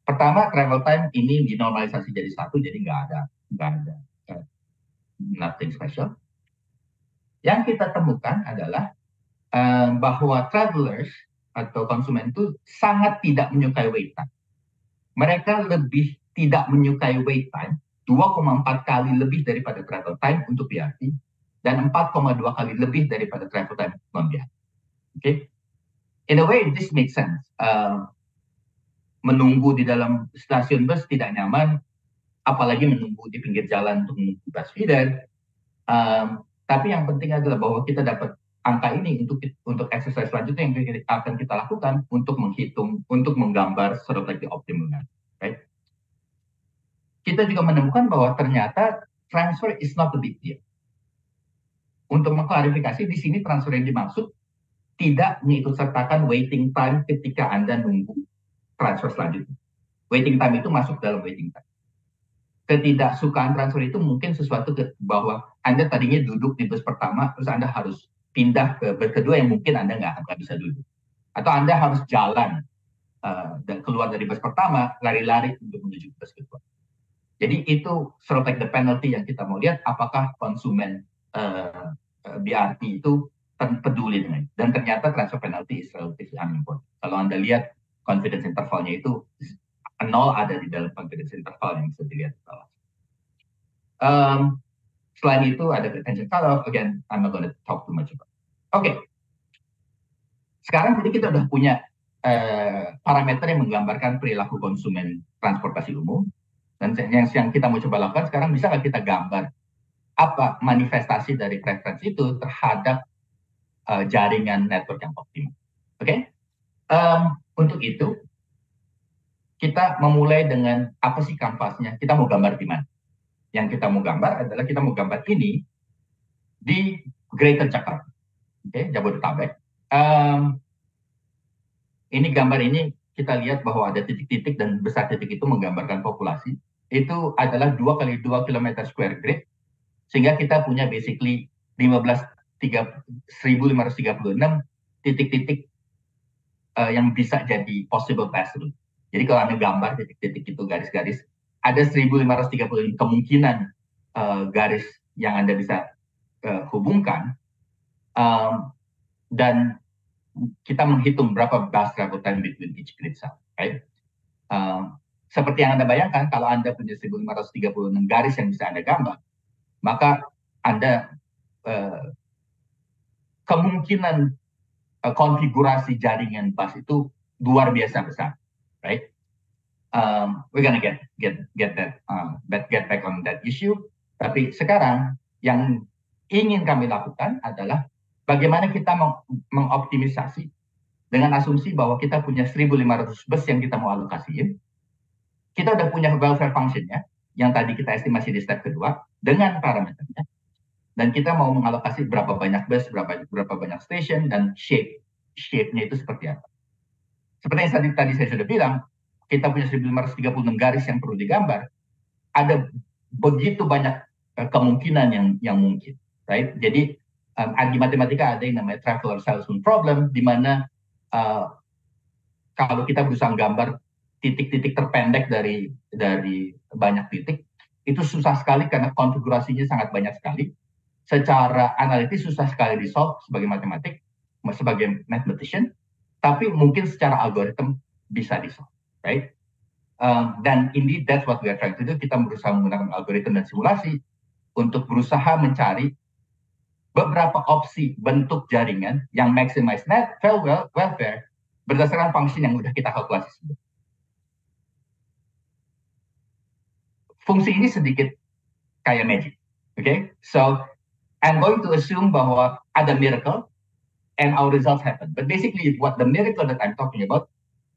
Pertama travel time ini dinormalisasi jadi satu, jadi nggak ada nggak ada uh, nothing special. Yang kita temukan adalah uh, bahwa travelers atau konsumen itu sangat tidak menyukai wait time. Mereka lebih tidak menyukai wait time 2,4 kali lebih daripada travel time untuk BRT dan 4,2 kali lebih daripada travel time non BRT. Oke, okay? in a way this makes sense. Uh, menunggu di dalam stasiun bus tidak nyaman, apalagi menunggu di pinggir jalan untuk menunggu bus feeder. Um, tapi yang penting adalah bahwa kita dapat angka ini untuk untuk exercise selanjutnya yang akan kita lakukan untuk menghitung, untuk menggambar strategi optimalnya. Right? Kita juga menemukan bahwa ternyata transfer is not a big deal. Untuk mengklarifikasi di sini transfer yang dimaksud tidak mengikut sertakan waiting time ketika Anda nunggu transfer selanjutnya. Waiting time itu masuk dalam waiting time ketidaksukaan transfer itu mungkin sesuatu bahwa Anda tadinya duduk di bus pertama, terus Anda harus pindah ke bus kedua yang mungkin Anda nggak akan bisa duduk. Atau Anda harus jalan uh, dan keluar dari bus pertama, lari-lari untuk menuju bus kedua. Jadi itu sort the penalty yang kita mau lihat, apakah konsumen uh, uh, BRT itu peduli dengan dan ternyata transfer penalty is relatively unimportant. Kalau Anda lihat confidence intervalnya itu nol ada di dalam confidence interval yang bisa dilihat di bawah. Um, selain itu ada retention color, again, I'm not going to talk too much about. Oke, okay. sekarang jadi kita udah punya uh, parameter yang menggambarkan perilaku konsumen transportasi umum. Dan yang, yang kita mau coba lakukan sekarang bisa kita gambar apa manifestasi dari preferensi itu terhadap uh, jaringan network yang optimal. Oke, okay? um, untuk itu kita memulai dengan apa sih kanvasnya? Kita mau gambar di mana? Yang kita mau gambar adalah kita mau gambar ini di Greater Jakarta, oke, okay, Jabodetabek. Um, ini gambar ini kita lihat bahwa ada titik-titik dan besar titik itu menggambarkan populasi. Itu adalah dua kali dua kilometer square grid, sehingga kita punya basically 15 3, 1536 titik-titik uh, yang bisa jadi possible pass route. Jadi kalau Anda gambar titik-titik itu garis-garis, ada 1530 kemungkinan uh, garis yang Anda bisa uh, hubungkan. Um, dan kita menghitung berapa bus travel time between each grid cell. Right? Um, seperti yang Anda bayangkan, kalau Anda punya 1536 garis yang bisa Anda gambar, maka Anda uh, kemungkinan uh, konfigurasi jaringan bus itu luar biasa besar right? Um, we're gonna get get get that uh, get back on that issue. Tapi sekarang yang ingin kami lakukan adalah bagaimana kita meng mengoptimisasi dengan asumsi bahwa kita punya 1.500 bus yang kita mau alokasiin. Kita udah punya welfare functionnya yang tadi kita estimasi di step kedua dengan parameternya. Dan kita mau mengalokasi berapa banyak bus, berapa berapa banyak station dan shape shape-nya itu seperti apa. Seperti yang tadi, tadi saya sudah bilang, kita punya 1536 garis yang perlu digambar. Ada begitu banyak uh, kemungkinan yang yang mungkin, right? Jadi um, di matematika ada yang namanya traveler salesman problem, di mana uh, kalau kita berusaha gambar titik-titik terpendek dari dari banyak titik, itu susah sekali karena konfigurasinya sangat banyak sekali. Secara analitis susah sekali di solve sebagai matematik, sebagai mathematician, tapi mungkin secara algoritma bisa di solve, right? Um, dan indeed that's what we are trying to do. Kita berusaha menggunakan algoritma dan simulasi untuk berusaha mencari beberapa opsi bentuk jaringan yang maximize net welfare berdasarkan fungsi yang sudah kita kalkulasi sebelumnya. Fungsi ini sedikit kayak magic. Okay? so I'm going to assume bahwa ada miracle and our results happen. But basically, what the miracle that I'm talking about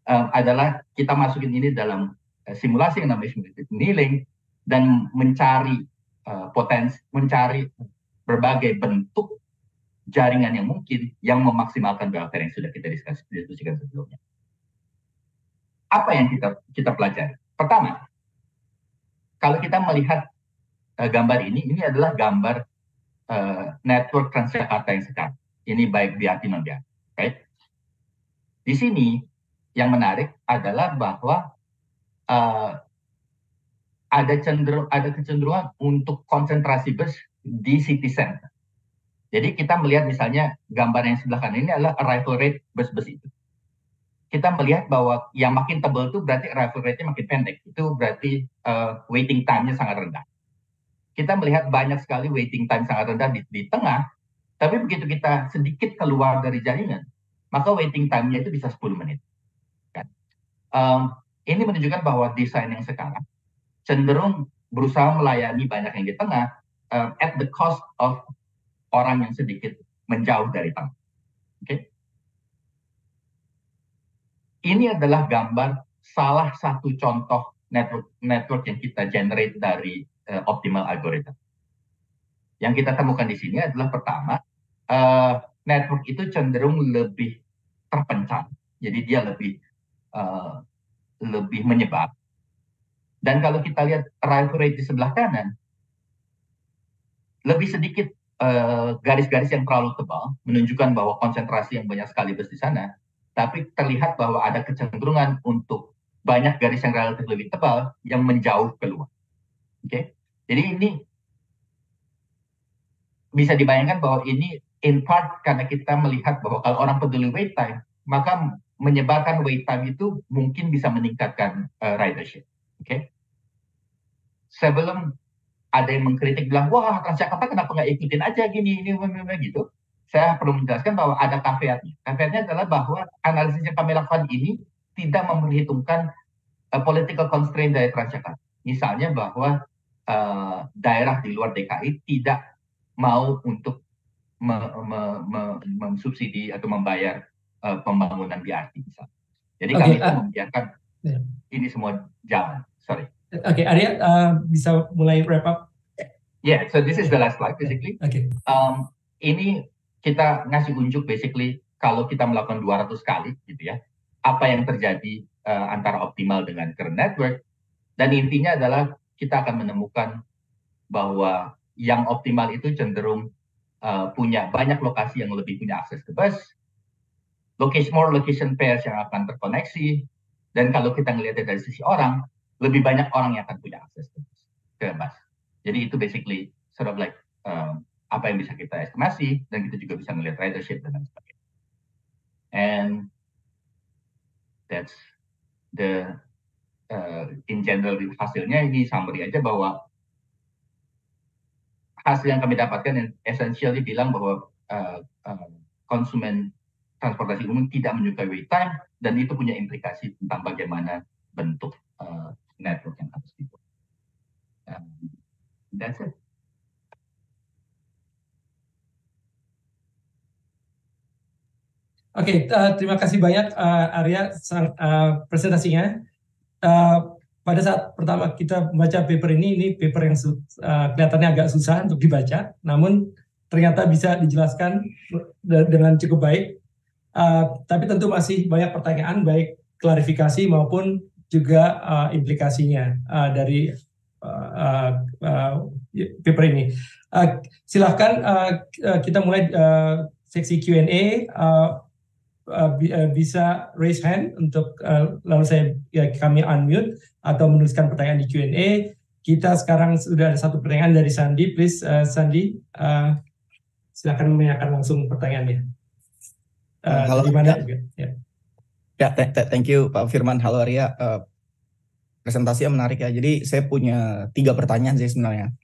uh, adalah kita masukin ini dalam uh, simulasi yang namanya simulated annealing dan mencari uh, potensi, mencari berbagai bentuk jaringan yang mungkin yang memaksimalkan welfare yang sudah kita diskusikan sebelumnya. Apa yang kita kita pelajari? Pertama, kalau kita melihat uh, gambar ini, ini adalah gambar uh, network Transjakarta yang sekarang. Ini baik BRT non BRT. Right? Di sini yang menarik adalah bahwa uh, ada cenderung ada kecenderungan untuk konsentrasi bus di city center. Jadi kita melihat misalnya gambar yang sebelah kanan ini adalah arrival rate bus-bus itu. Kita melihat bahwa yang makin tebal itu berarti arrival rate-nya makin pendek. Itu berarti uh, waiting time-nya sangat rendah. Kita melihat banyak sekali waiting time sangat rendah di, di tengah, tapi begitu kita sedikit keluar dari jaringan, maka waiting time-nya itu bisa 10 menit. Um, ini menunjukkan bahwa desain yang sekarang cenderung berusaha melayani banyak yang di tengah, uh, at the cost of orang yang sedikit menjauh dari. Oke. Okay? Ini adalah gambar salah satu contoh network network yang kita generate dari uh, optimal algorithm. Yang kita temukan di sini adalah pertama uh, network itu cenderung lebih terpencar, jadi dia lebih uh, lebih menyebar. Dan kalau kita lihat arrival rate di sebelah kanan, lebih sedikit eh, garis-garis uh, yang terlalu tebal menunjukkan bahwa konsentrasi yang banyak sekali bus di sana, tapi terlihat bahwa ada kecenderungan untuk banyak garis yang relatif lebih tebal yang menjauh keluar. Oke, okay? jadi ini bisa dibayangkan bahwa ini in part karena kita melihat bahwa kalau orang peduli wait time, maka menyebarkan wait time itu mungkin bisa meningkatkan uh, ridership. Oke, okay? sebelum ada yang mengkritik bilang wah Transjakarta kenapa nggak ikutin aja gini ini ini gitu saya perlu menjelaskan bahwa ada kaveatnya kaveatnya adalah bahwa analisis yang kami lakukan ini tidak memperhitungkan uh, political constraint dari Transjakarta misalnya bahwa uh, daerah di luar DKI tidak mau untuk me, me, me, atau membayar uh, pembangunan BRT misalnya jadi okay, kami uh, membiarkan yeah. ini semua jalan sorry Oke, okay, Arya uh, bisa mulai wrap up. Yeah, so this is the last slide basically. Oke. Okay. Um, ini kita ngasih unjuk basically kalau kita melakukan 200 kali gitu ya, apa yang terjadi uh, antara optimal dengan current network dan intinya adalah kita akan menemukan bahwa yang optimal itu cenderung uh, punya banyak lokasi yang lebih punya akses ke bus, location more location pairs yang akan terkoneksi dan kalau kita melihat dari sisi orang lebih banyak orang yang akan punya akses ke bus. Jadi itu basically sort of like um, apa yang bisa kita estimasi dan kita juga bisa melihat ridership dan lain sebagainya. And that's the uh, in general hasilnya ini summary aja bahwa hasil yang kami dapatkan yang essentially bilang bahwa uh, uh, konsumen transportasi umum tidak menyukai wait time dan itu punya implikasi tentang bagaimana bentuk uh, network yang harus dibuat. Um, that's it. Oke, okay, uh, terima kasih banyak uh, Arya uh, presentasinya. Uh, pada saat pertama kita membaca paper ini, ini paper yang uh, kelihatannya agak susah untuk dibaca, namun ternyata bisa dijelaskan dengan cukup baik. Uh, tapi tentu masih banyak pertanyaan, baik klarifikasi maupun juga uh, implikasinya uh, dari uh, uh, paper ini. Uh, silahkan uh, kita mulai uh, seksi Q&A. Uh, uh, bisa raise hand untuk uh, lalu saya ya, kami unmute atau menuliskan pertanyaan di Q&A. Kita sekarang sudah ada satu pertanyaan dari Sandi, please uh, Sandi, uh, silakan menanyakan langsung pertanyaannya. Uh, Halo, dari mana ya. juga? Ya. Ya, thank you Pak Firman. Halo Arya. Uh, presentasinya menarik ya. Jadi saya punya tiga pertanyaan sih sebenarnya.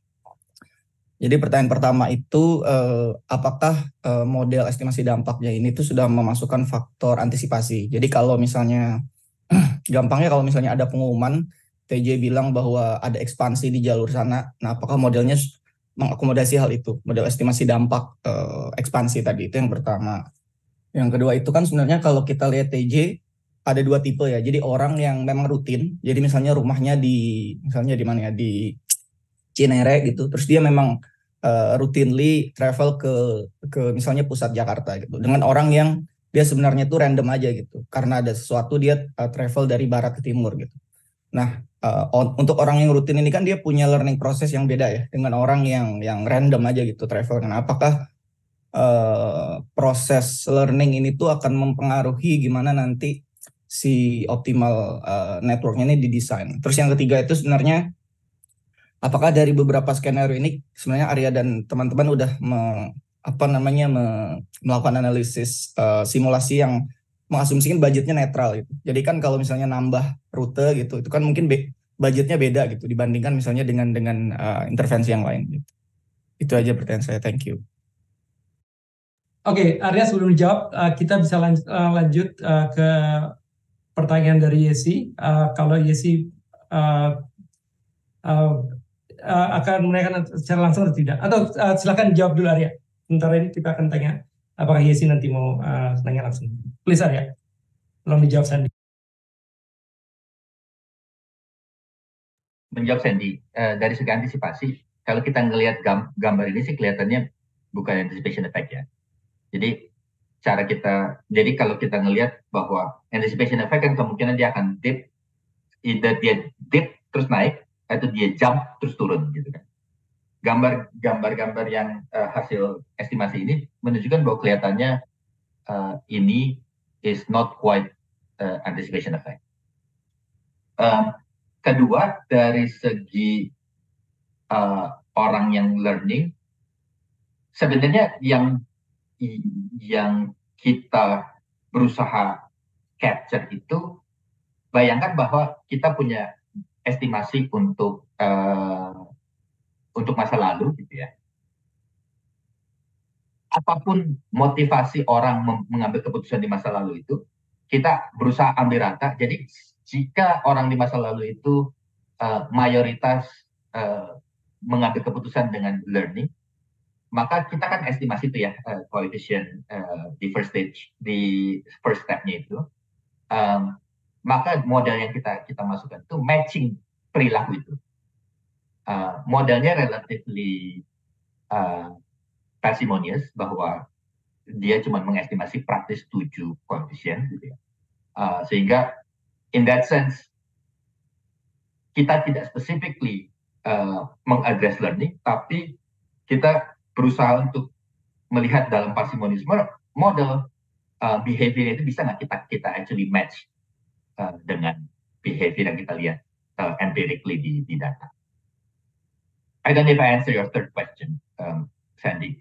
Jadi pertanyaan pertama itu uh, apakah uh, model estimasi dampaknya ini tuh sudah memasukkan faktor antisipasi. Jadi kalau misalnya [clears throat] gampangnya kalau misalnya ada pengumuman TJ bilang bahwa ada ekspansi di jalur sana, nah apakah modelnya mengakomodasi hal itu, model estimasi dampak uh, ekspansi tadi itu yang pertama. Yang kedua itu kan sebenarnya kalau kita lihat TJ ada dua tipe ya. Jadi orang yang memang rutin, jadi misalnya rumahnya di misalnya di mana ya di Cinere gitu, terus dia memang uh, routinely travel ke ke misalnya pusat Jakarta gitu. Dengan orang yang dia sebenarnya itu random aja gitu, karena ada sesuatu dia uh, travel dari barat ke timur gitu. Nah, uh, untuk orang yang rutin ini kan dia punya learning proses yang beda ya dengan orang yang yang random aja gitu travel. Nah, apakah uh, proses learning ini tuh akan mempengaruhi gimana nanti si optimal uh, networknya ini didesain. Terus yang ketiga itu sebenarnya apakah dari beberapa skenario ini sebenarnya Arya dan teman-teman udah me, apa namanya me, melakukan analisis uh, simulasi yang mengasumsikan budgetnya netral gitu. Jadi kan kalau misalnya nambah rute gitu, itu kan mungkin be, budgetnya beda gitu dibandingkan misalnya dengan dengan uh, intervensi yang lain. Gitu. Itu aja pertanyaan saya. Thank you. Oke, okay, Arya sebelum dijawab, uh, kita bisa lanjut, uh, lanjut uh, ke pertanyaan dari Yesi. Kalau Yesi akan menanyakan secara langsung atau tidak? Atau silakan jawab dulu Arya. Sementara ini kita akan tanya apakah Yesi nanti mau tanya langsung. Please Arya, tolong dijawab Sandy. Menjawab Sandy, dari segi antisipasi, kalau kita ngelihat gambar ini sih kelihatannya bukan anticipation effect ya. Jadi cara kita jadi kalau kita ngelihat bahwa anticipation effect kan kemungkinan dia akan dip either dia dip terus naik atau dia jump terus turun gitu kan. Gambar gambar-gambar yang uh, hasil estimasi ini menunjukkan bahwa kelihatannya uh, ini is not quite uh, anticipation effect. Uh, kedua dari segi uh, orang yang learning sebenarnya yang yang kita berusaha capture itu bayangkan bahwa kita punya estimasi untuk uh, untuk masa lalu gitu ya. Apa pun motivasi orang mengambil keputusan di masa lalu itu kita berusaha ambil rata. Jadi jika orang di masa lalu itu uh, mayoritas uh, mengambil keputusan dengan learning maka kita kan estimasi itu ya uh, coefficient uh, di first stage di first stepnya itu. Um, maka model yang kita kita masukkan itu matching perilaku itu. Uh, modelnya relatively uh, parsimonious bahwa dia cuma mengestimasi praktis tujuh koefisien gitu ya. Uh, sehingga in that sense kita tidak specifically uh, mengadres learning tapi kita berusaha untuk melihat dalam parsimonisme model uh, behavior itu bisa nggak kita kita actually match uh, dengan behavior yang kita lihat uh, empirically di, di data. I don't know if I answer your third question, um, Sandy.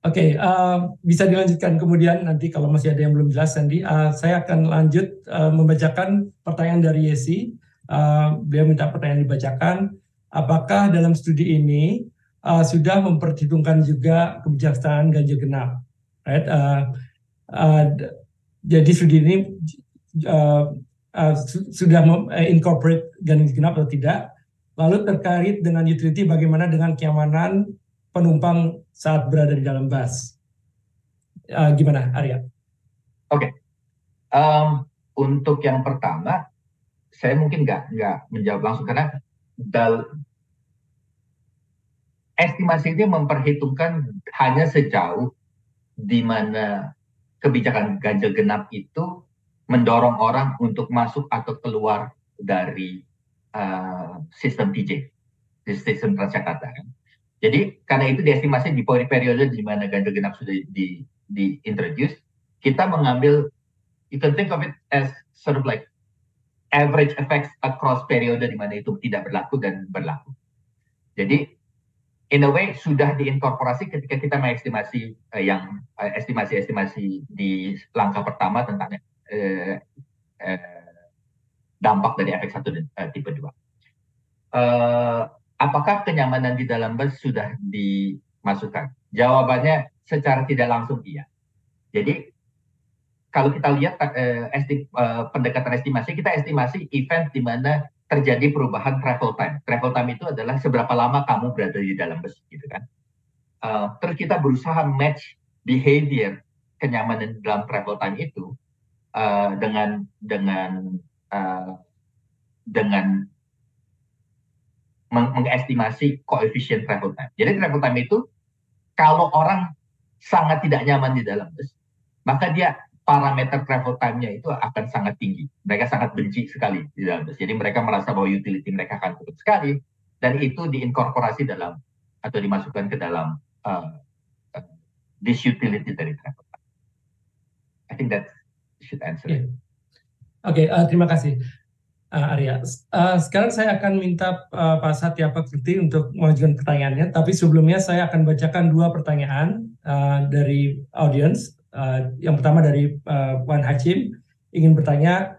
Oke, okay, uh, bisa dilanjutkan kemudian nanti kalau masih ada yang belum jelas, Sandy. Uh, saya akan lanjut uh, membacakan pertanyaan dari Yesi. Uh, beliau minta pertanyaan dibacakan apakah dalam studi ini uh, sudah memperhitungkan juga kebijaksanaan ganjil genap, right? Uh, uh, jadi studi ini uh, uh, sudah uh, incorporate ganjil genap atau tidak? Lalu terkait dengan utility, bagaimana dengan kenyamanan penumpang saat berada di dalam bus? Uh, gimana, Arya? Oke, okay. um, untuk yang pertama, saya mungkin nggak nggak menjawab langsung karena dal estimasi ini memperhitungkan hanya sejauh di mana kebijakan ganjil genap itu mendorong orang untuk masuk atau keluar dari uh, sistem TJ, sistem Transjakarta. Jadi karena itu diestimasi di periode di mana ganjil genap sudah di, di introduce, kita mengambil you can think of it as sort of like average effects across periode di mana itu tidak berlaku dan berlaku. Jadi in a way sudah diinkorporasi ketika kita mengestimasi uh, yang uh, estimasi-estimasi di langkah pertama tentang uh, uh, dampak dari efek satu dan uh, tipe dua. uh, apakah kenyamanan di dalam bus sudah dimasukkan? Jawabannya secara tidak langsung iya. Jadi kalau kita lihat uh, esti, uh, pendekatan estimasi, kita estimasi event di mana terjadi perubahan travel time. Travel time itu adalah seberapa lama kamu berada di dalam bus, gitu kan? Uh, terus kita berusaha match behavior kenyamanan dalam travel time itu uh, dengan dengan uh, dengan meng mengestimasi koefisien travel time. Jadi travel time itu kalau orang sangat tidak nyaman di dalam bus, maka dia parameter travel time-nya itu akan sangat tinggi. Mereka sangat benci sekali di dalam bus. Jadi mereka merasa bahwa utility mereka akan turun sekali dan itu diinkorporasi dalam atau dimasukkan ke dalam uh, uh, disutility dari travel time. I think that should answer yeah. Oke, okay, uh, terima kasih uh, Arya. Uh, sekarang saya akan minta uh, Pak Satya Pekerti untuk mengajukan pertanyaannya, tapi sebelumnya saya akan bacakan dua pertanyaan uh, dari audience. Uh, yang pertama dari uh, Wan Hachim ingin bertanya,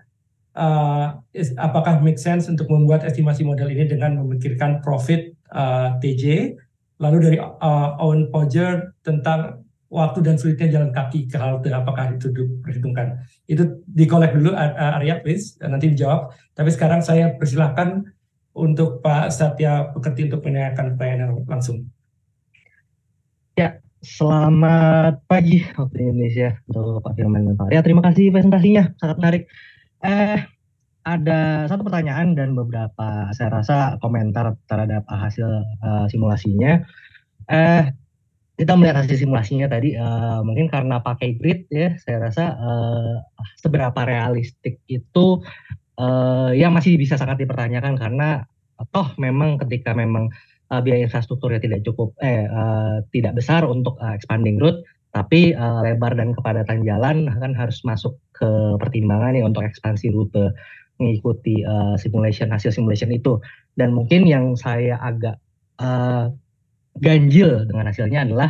uh, is, apakah make sense untuk membuat estimasi model ini dengan memikirkan profit uh, TJ? Lalu dari uh, Owen Poger tentang waktu dan sulitnya jalan kaki ke halte apakah itu diperhitungkan? Itu dikolek dulu Arya please nanti dijawab. Tapi sekarang saya persilahkan untuk Pak Satya Pekerti untuk menanyakan pertanyaan langsung. Ya selamat pagi waktu Indonesia. Untuk Pak Firman dan Pak Arya terima kasih presentasinya sangat menarik. Eh ada satu pertanyaan dan beberapa saya rasa komentar terhadap hasil uh, simulasinya. Eh kita melihat hasil simulasinya tadi uh, mungkin karena pakai grid ya saya rasa uh, seberapa realistik itu uh, ya masih bisa sangat dipertanyakan karena toh memang ketika memang biaya infrastrukturnya tidak cukup eh uh, tidak besar untuk uh, expanding route tapi uh, lebar dan kepadatan jalan kan harus masuk ke pertimbangan ya untuk ekspansi rute mengikuti uh, simulation hasil simulation itu dan mungkin yang saya agak uh, ganjil dengan hasilnya adalah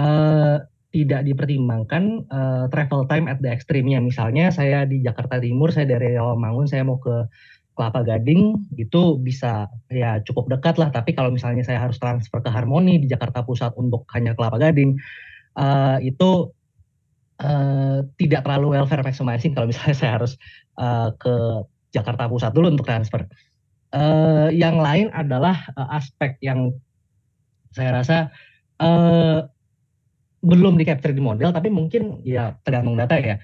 uh, tidak dipertimbangkan uh, travel time at the extreme-nya. Misalnya saya di Jakarta Timur, saya dari Rawamangun, saya mau ke Kelapa Gading, itu bisa ya cukup dekat lah. Tapi kalau misalnya saya harus transfer ke Harmoni di Jakarta Pusat untuk hanya Kelapa Gading, uh, itu uh, tidak terlalu welfare maximizing kalau misalnya [laughs] saya harus uh, ke Jakarta Pusat dulu untuk transfer. Uh, yang lain adalah uh, aspek yang saya rasa uh, belum di capture di model tapi mungkin ya tergantung data ya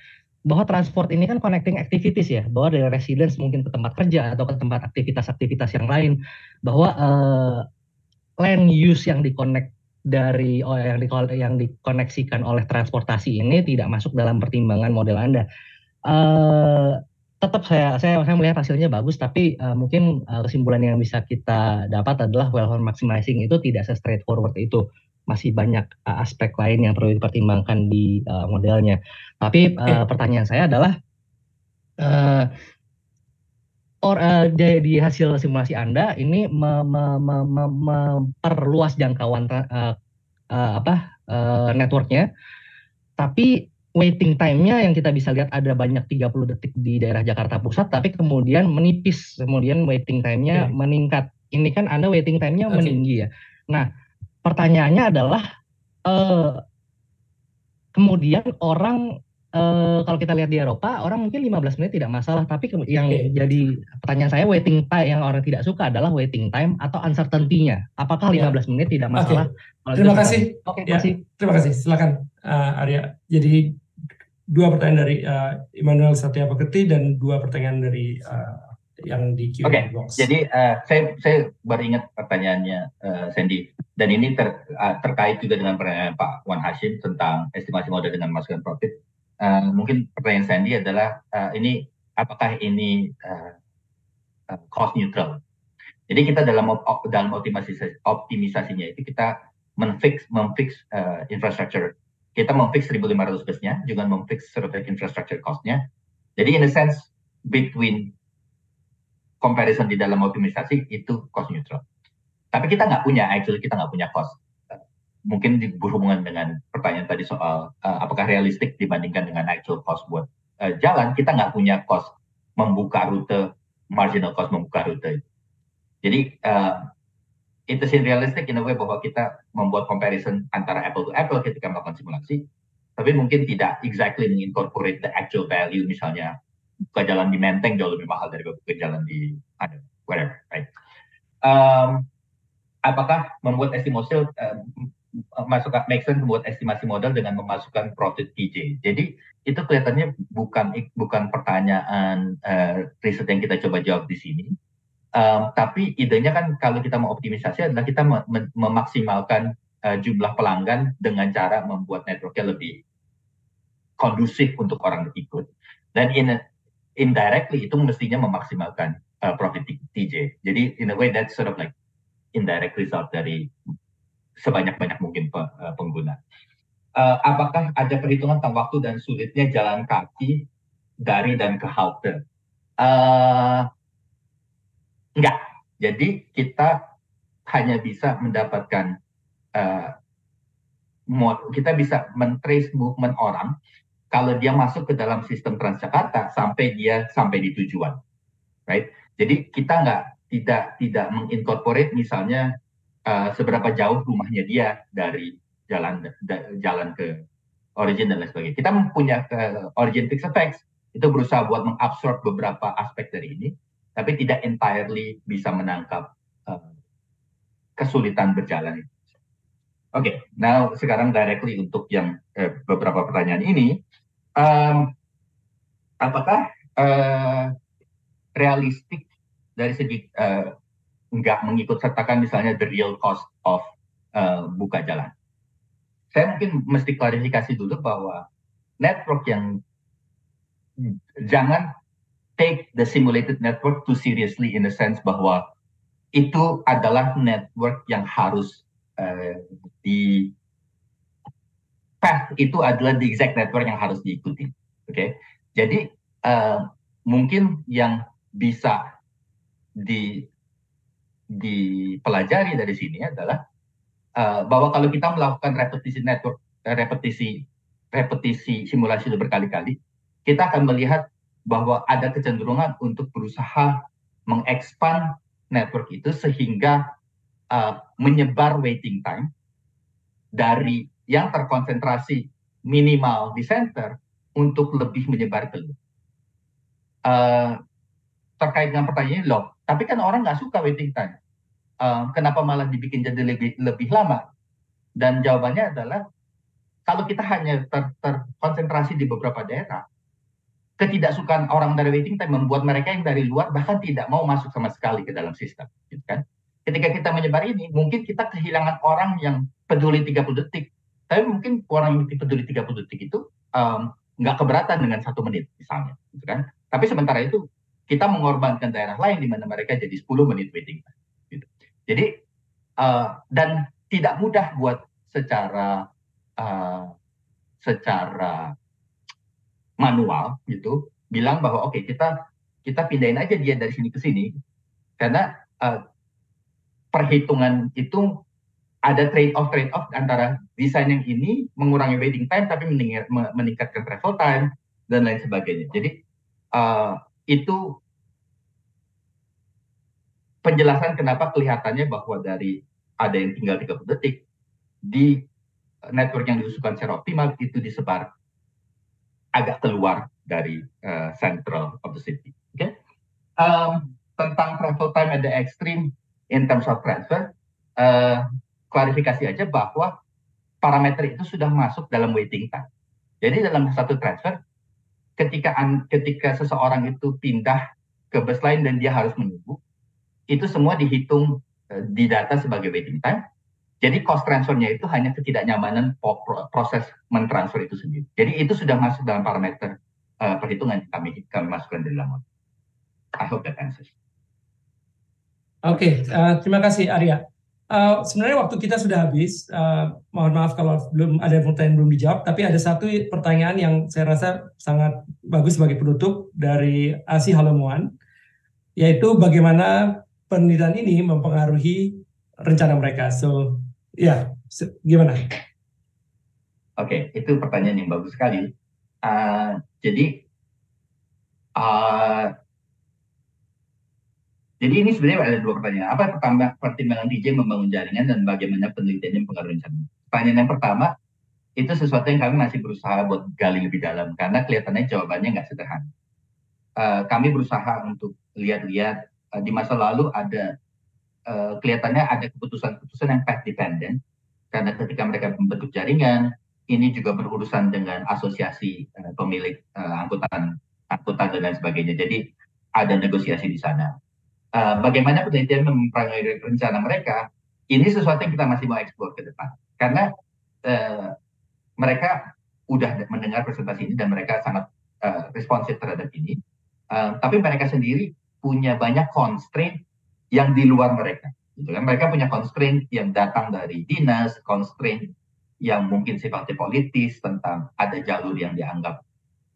bahwa transport ini kan connecting activities ya bahwa dari residence mungkin ke tempat kerja atau ke tempat aktivitas-aktivitas yang lain bahwa uh, land use yang dikonek dari oh, yang di yang dikoneksikan oleh transportasi ini tidak masuk dalam pertimbangan model Anda. Uh, tetap saya saya saya melihat hasilnya bagus tapi uh, mungkin uh, kesimpulan yang bisa kita dapat adalah welfare maximizing itu tidak se straightforward itu masih banyak uh, aspek lain yang perlu dipertimbangkan di uh, modelnya tapi uh, pertanyaan saya adalah uh, or uh, di, di hasil simulasi anda ini memperluas jangkauan uh, uh, apa uh, networknya tapi waiting time-nya yang kita bisa lihat ada banyak 30 detik di daerah Jakarta Pusat, tapi kemudian menipis, kemudian waiting time-nya okay. meningkat. Ini kan Anda waiting time-nya okay. meninggi ya. Nah, pertanyaannya adalah uh, kemudian orang uh, kalau kita lihat di Eropa, orang mungkin 15 menit tidak masalah, tapi yang jadi pertanyaan saya waiting time yang orang tidak suka adalah waiting time atau uncertainty-nya. Apakah 15 yeah. menit tidak masalah? Okay. Terima kasih. Oke, okay, ya, Terima kasih. Silakan uh, Arya. Jadi dua pertanyaan dari uh, Immanuel Satya Pekerti dan dua pertanyaan dari uh, yang di Q&A okay. box. Jadi uh, saya saya baru ingat pertanyaannya uh, Sandy dan ini ter, uh, terkait juga dengan pertanyaan Pak Wan Hashim tentang estimasi modal dengan masukan profit. Uh, mungkin pertanyaan Sandy adalah uh, ini apakah ini uh, uh, cost neutral? Jadi kita dalam op, dalam optimisasi optimisasinya itu kita menfix menfix uh, infrastructure kita memfix 1.500 busnya, juga memfix survey infrastructure cost-nya. Jadi in a sense, between comparison di dalam optimisasi itu cost neutral. Tapi kita nggak punya, actually kita nggak punya cost. Mungkin berhubungan dengan pertanyaan tadi soal uh, apakah realistik dibandingkan dengan actual cost buat uh, jalan, kita nggak punya cost membuka rute, marginal cost membuka rute. Jadi uh, itu sih realistik in a way bahwa kita membuat comparison antara apple to apple ketika melakukan simulasi, tapi mungkin tidak exactly mengincorporate the actual value misalnya buka jalan di Menteng jauh lebih mahal dari buka jalan di ada whatever, right? Um, apakah membuat estimasi uh, masuk make sense membuat estimasi modal dengan memasukkan profit PJ. Jadi itu kelihatannya bukan bukan pertanyaan uh, riset yang kita coba jawab di sini, Um, tapi idenya kan kalau kita mau optimisasi adalah kita mem memaksimalkan uh, jumlah pelanggan dengan cara membuat networknya lebih kondusif untuk orang ikut. Dan in a, indirectly itu mestinya memaksimalkan uh, profit TJ. Jadi in a way that's sort of like indirect result dari sebanyak-banyak mungkin pe, uh, pengguna. Uh, apakah ada perhitungan tentang waktu dan sulitnya jalan kaki dari dan ke halte? Uh, Enggak. Jadi kita hanya bisa mendapatkan uh, kita bisa mentrace movement orang kalau dia masuk ke dalam sistem Transjakarta sampai dia sampai di tujuan, right? Jadi kita nggak tidak tidak mengincorporate misalnya uh, seberapa jauh rumahnya dia dari jalan da, jalan ke origin dan lain sebagainya. Kita punya uh, origin fixed effects itu berusaha buat mengabsorb beberapa aspek dari ini tapi tidak entirely bisa menangkap uh, kesulitan berjalan. Oke, okay, now sekarang directly untuk yang uh, beberapa pertanyaan ini, um, apakah uh, realistik dari segi uh, nggak mengikut sertakan misalnya the real cost of uh, buka jalan? Saya mungkin mesti klarifikasi dulu bahwa network yang jangan take the simulated network too seriously in the sense bahwa itu adalah network yang harus uh, di path itu adalah the exact network yang harus diikuti. Oke, okay? jadi uh, mungkin yang bisa di dipelajari dari sini adalah uh, bahwa kalau kita melakukan repetisi network, repetisi repetisi simulasi itu berkali-kali, kita akan melihat bahwa ada kecenderungan untuk berusaha mengekspan network itu sehingga uh, menyebar waiting time dari yang terkonsentrasi minimal di center untuk lebih menyebar ke uh, terkait dengan pertanyaan loh, tapi kan orang nggak suka waiting time. Uh, kenapa malah dibikin jadi lebih lebih lama? Dan jawabannya adalah kalau kita hanya ter, terkonsentrasi di beberapa daerah, ketidaksukaan orang dari waiting time membuat mereka yang dari luar bahkan tidak mau masuk sama sekali ke dalam sistem, gitu kan? Ketika kita menyebar ini, mungkin kita kehilangan orang yang peduli 30 detik, tapi mungkin orang yang peduli 30 detik itu um, nggak keberatan dengan satu menit misalnya, gitu kan? Tapi sementara itu kita mengorbankan daerah lain di mana mereka jadi 10 menit waiting. Gitu. Jadi uh, dan tidak mudah buat secara uh, secara manual gitu bilang bahwa oke okay, kita kita pindahin aja dia dari sini ke sini karena uh, perhitungan itu ada trade off trade off antara desain yang ini mengurangi waiting time tapi meningkatkan travel time dan lain sebagainya jadi uh, itu penjelasan kenapa kelihatannya bahwa dari ada yang tinggal 30 detik di network yang diusulkan secara optimal itu disebar agak keluar dari uh, central of the city. Okay? um, tentang travel time at the extreme in terms of transfer, uh, klarifikasi aja bahwa parameter itu sudah masuk dalam waiting time. Jadi dalam satu transfer, ketika ketika seseorang itu pindah ke bus lain dan dia harus menunggu, itu semua dihitung uh, di data sebagai waiting time jadi cost transfernya itu hanya ketidaknyamanan proses mentransfer itu sendiri. Jadi itu sudah masuk dalam parameter uh, perhitungan kami kami masukkan di dalam model. I hope that answers. Oke, okay, uh, eh, terima kasih Arya. Uh, sebenarnya waktu kita sudah habis. Uh, mohon maaf kalau belum ada pertanyaan belum dijawab. Tapi ada satu pertanyaan yang saya rasa sangat bagus sebagai penutup dari Asi Halomuan, yaitu bagaimana penelitian ini mempengaruhi rencana mereka. So Ya, gimana? Oke, okay, itu pertanyaan yang bagus sekali. Uh, jadi uh, Jadi ini sebenarnya ada dua pertanyaan. Apa pertama pertimbangan DJ membangun jaringan dan bagaimana penelitiannya pengaruh rencana? Pertanyaan yang pertama, itu sesuatu yang kami masih berusaha buat gali lebih dalam karena kelihatannya jawabannya nggak sederhana. Uh, kami berusaha untuk lihat-lihat uh, di masa lalu ada uh, kelihatannya ada keputusan-keputusan yang path dependent karena ketika mereka membentuk jaringan ini juga berurusan dengan asosiasi uh, pemilik uh, angkutan angkutan dan sebagainya. Jadi ada negosiasi di sana. Uh, bagaimana penelitian mempengaruhi rencana mereka? Ini sesuatu yang kita masih mau eksplor ke depan. Karena uh, mereka udah mendengar presentasi ini dan mereka sangat uh, responsif terhadap ini. Uh, tapi mereka sendiri punya banyak constraint yang di luar mereka. Gitu kan? Mereka punya constraint yang datang dari dinas, constraint yang mungkin sifatnya politis tentang ada jalur yang dianggap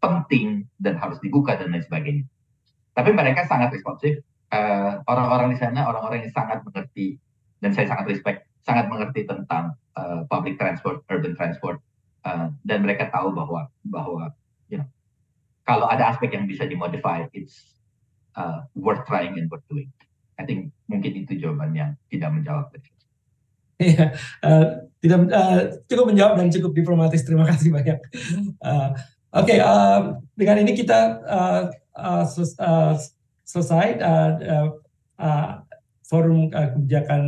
penting dan harus dibuka dan lain sebagainya. Tapi mereka sangat responsif. Uh, orang-orang di sana, orang-orang yang sangat mengerti dan saya sangat respect, sangat mengerti tentang uh, public transport, urban transport, uh, dan mereka tahu bahwa bahwa you know, kalau ada aspek yang bisa dimodify, it's uh, worth trying and worth doing. I think mungkin itu jawaban yang tidak menjawab. [laughs] Iya, uh, tidak uh, cukup menjawab dan cukup diplomatis. Terima kasih banyak. Uh, Oke, okay, uh, dengan ini kita uh, uh, uh, selesai uh, uh, forum uh, kebijakan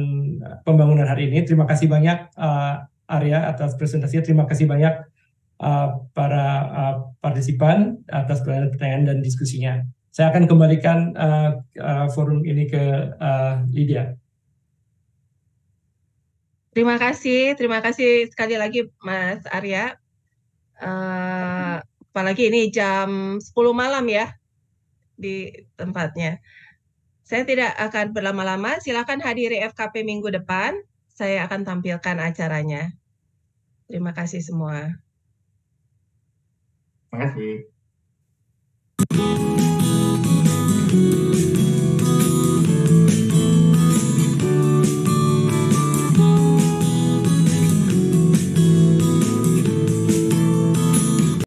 pembangunan hari ini. Terima kasih banyak uh, Arya atas presentasinya. Terima kasih banyak uh, para uh, partisipan atas pertanyaan dan diskusinya. Saya akan kembalikan uh, uh, forum ini ke uh, Lydia. Terima kasih, terima kasih sekali lagi Mas Arya. Uh, apalagi ini jam 10 malam ya di tempatnya. Saya tidak akan berlama-lama, silakan hadiri FKP minggu depan. Saya akan tampilkan acaranya. Terima kasih semua. Terima kasih.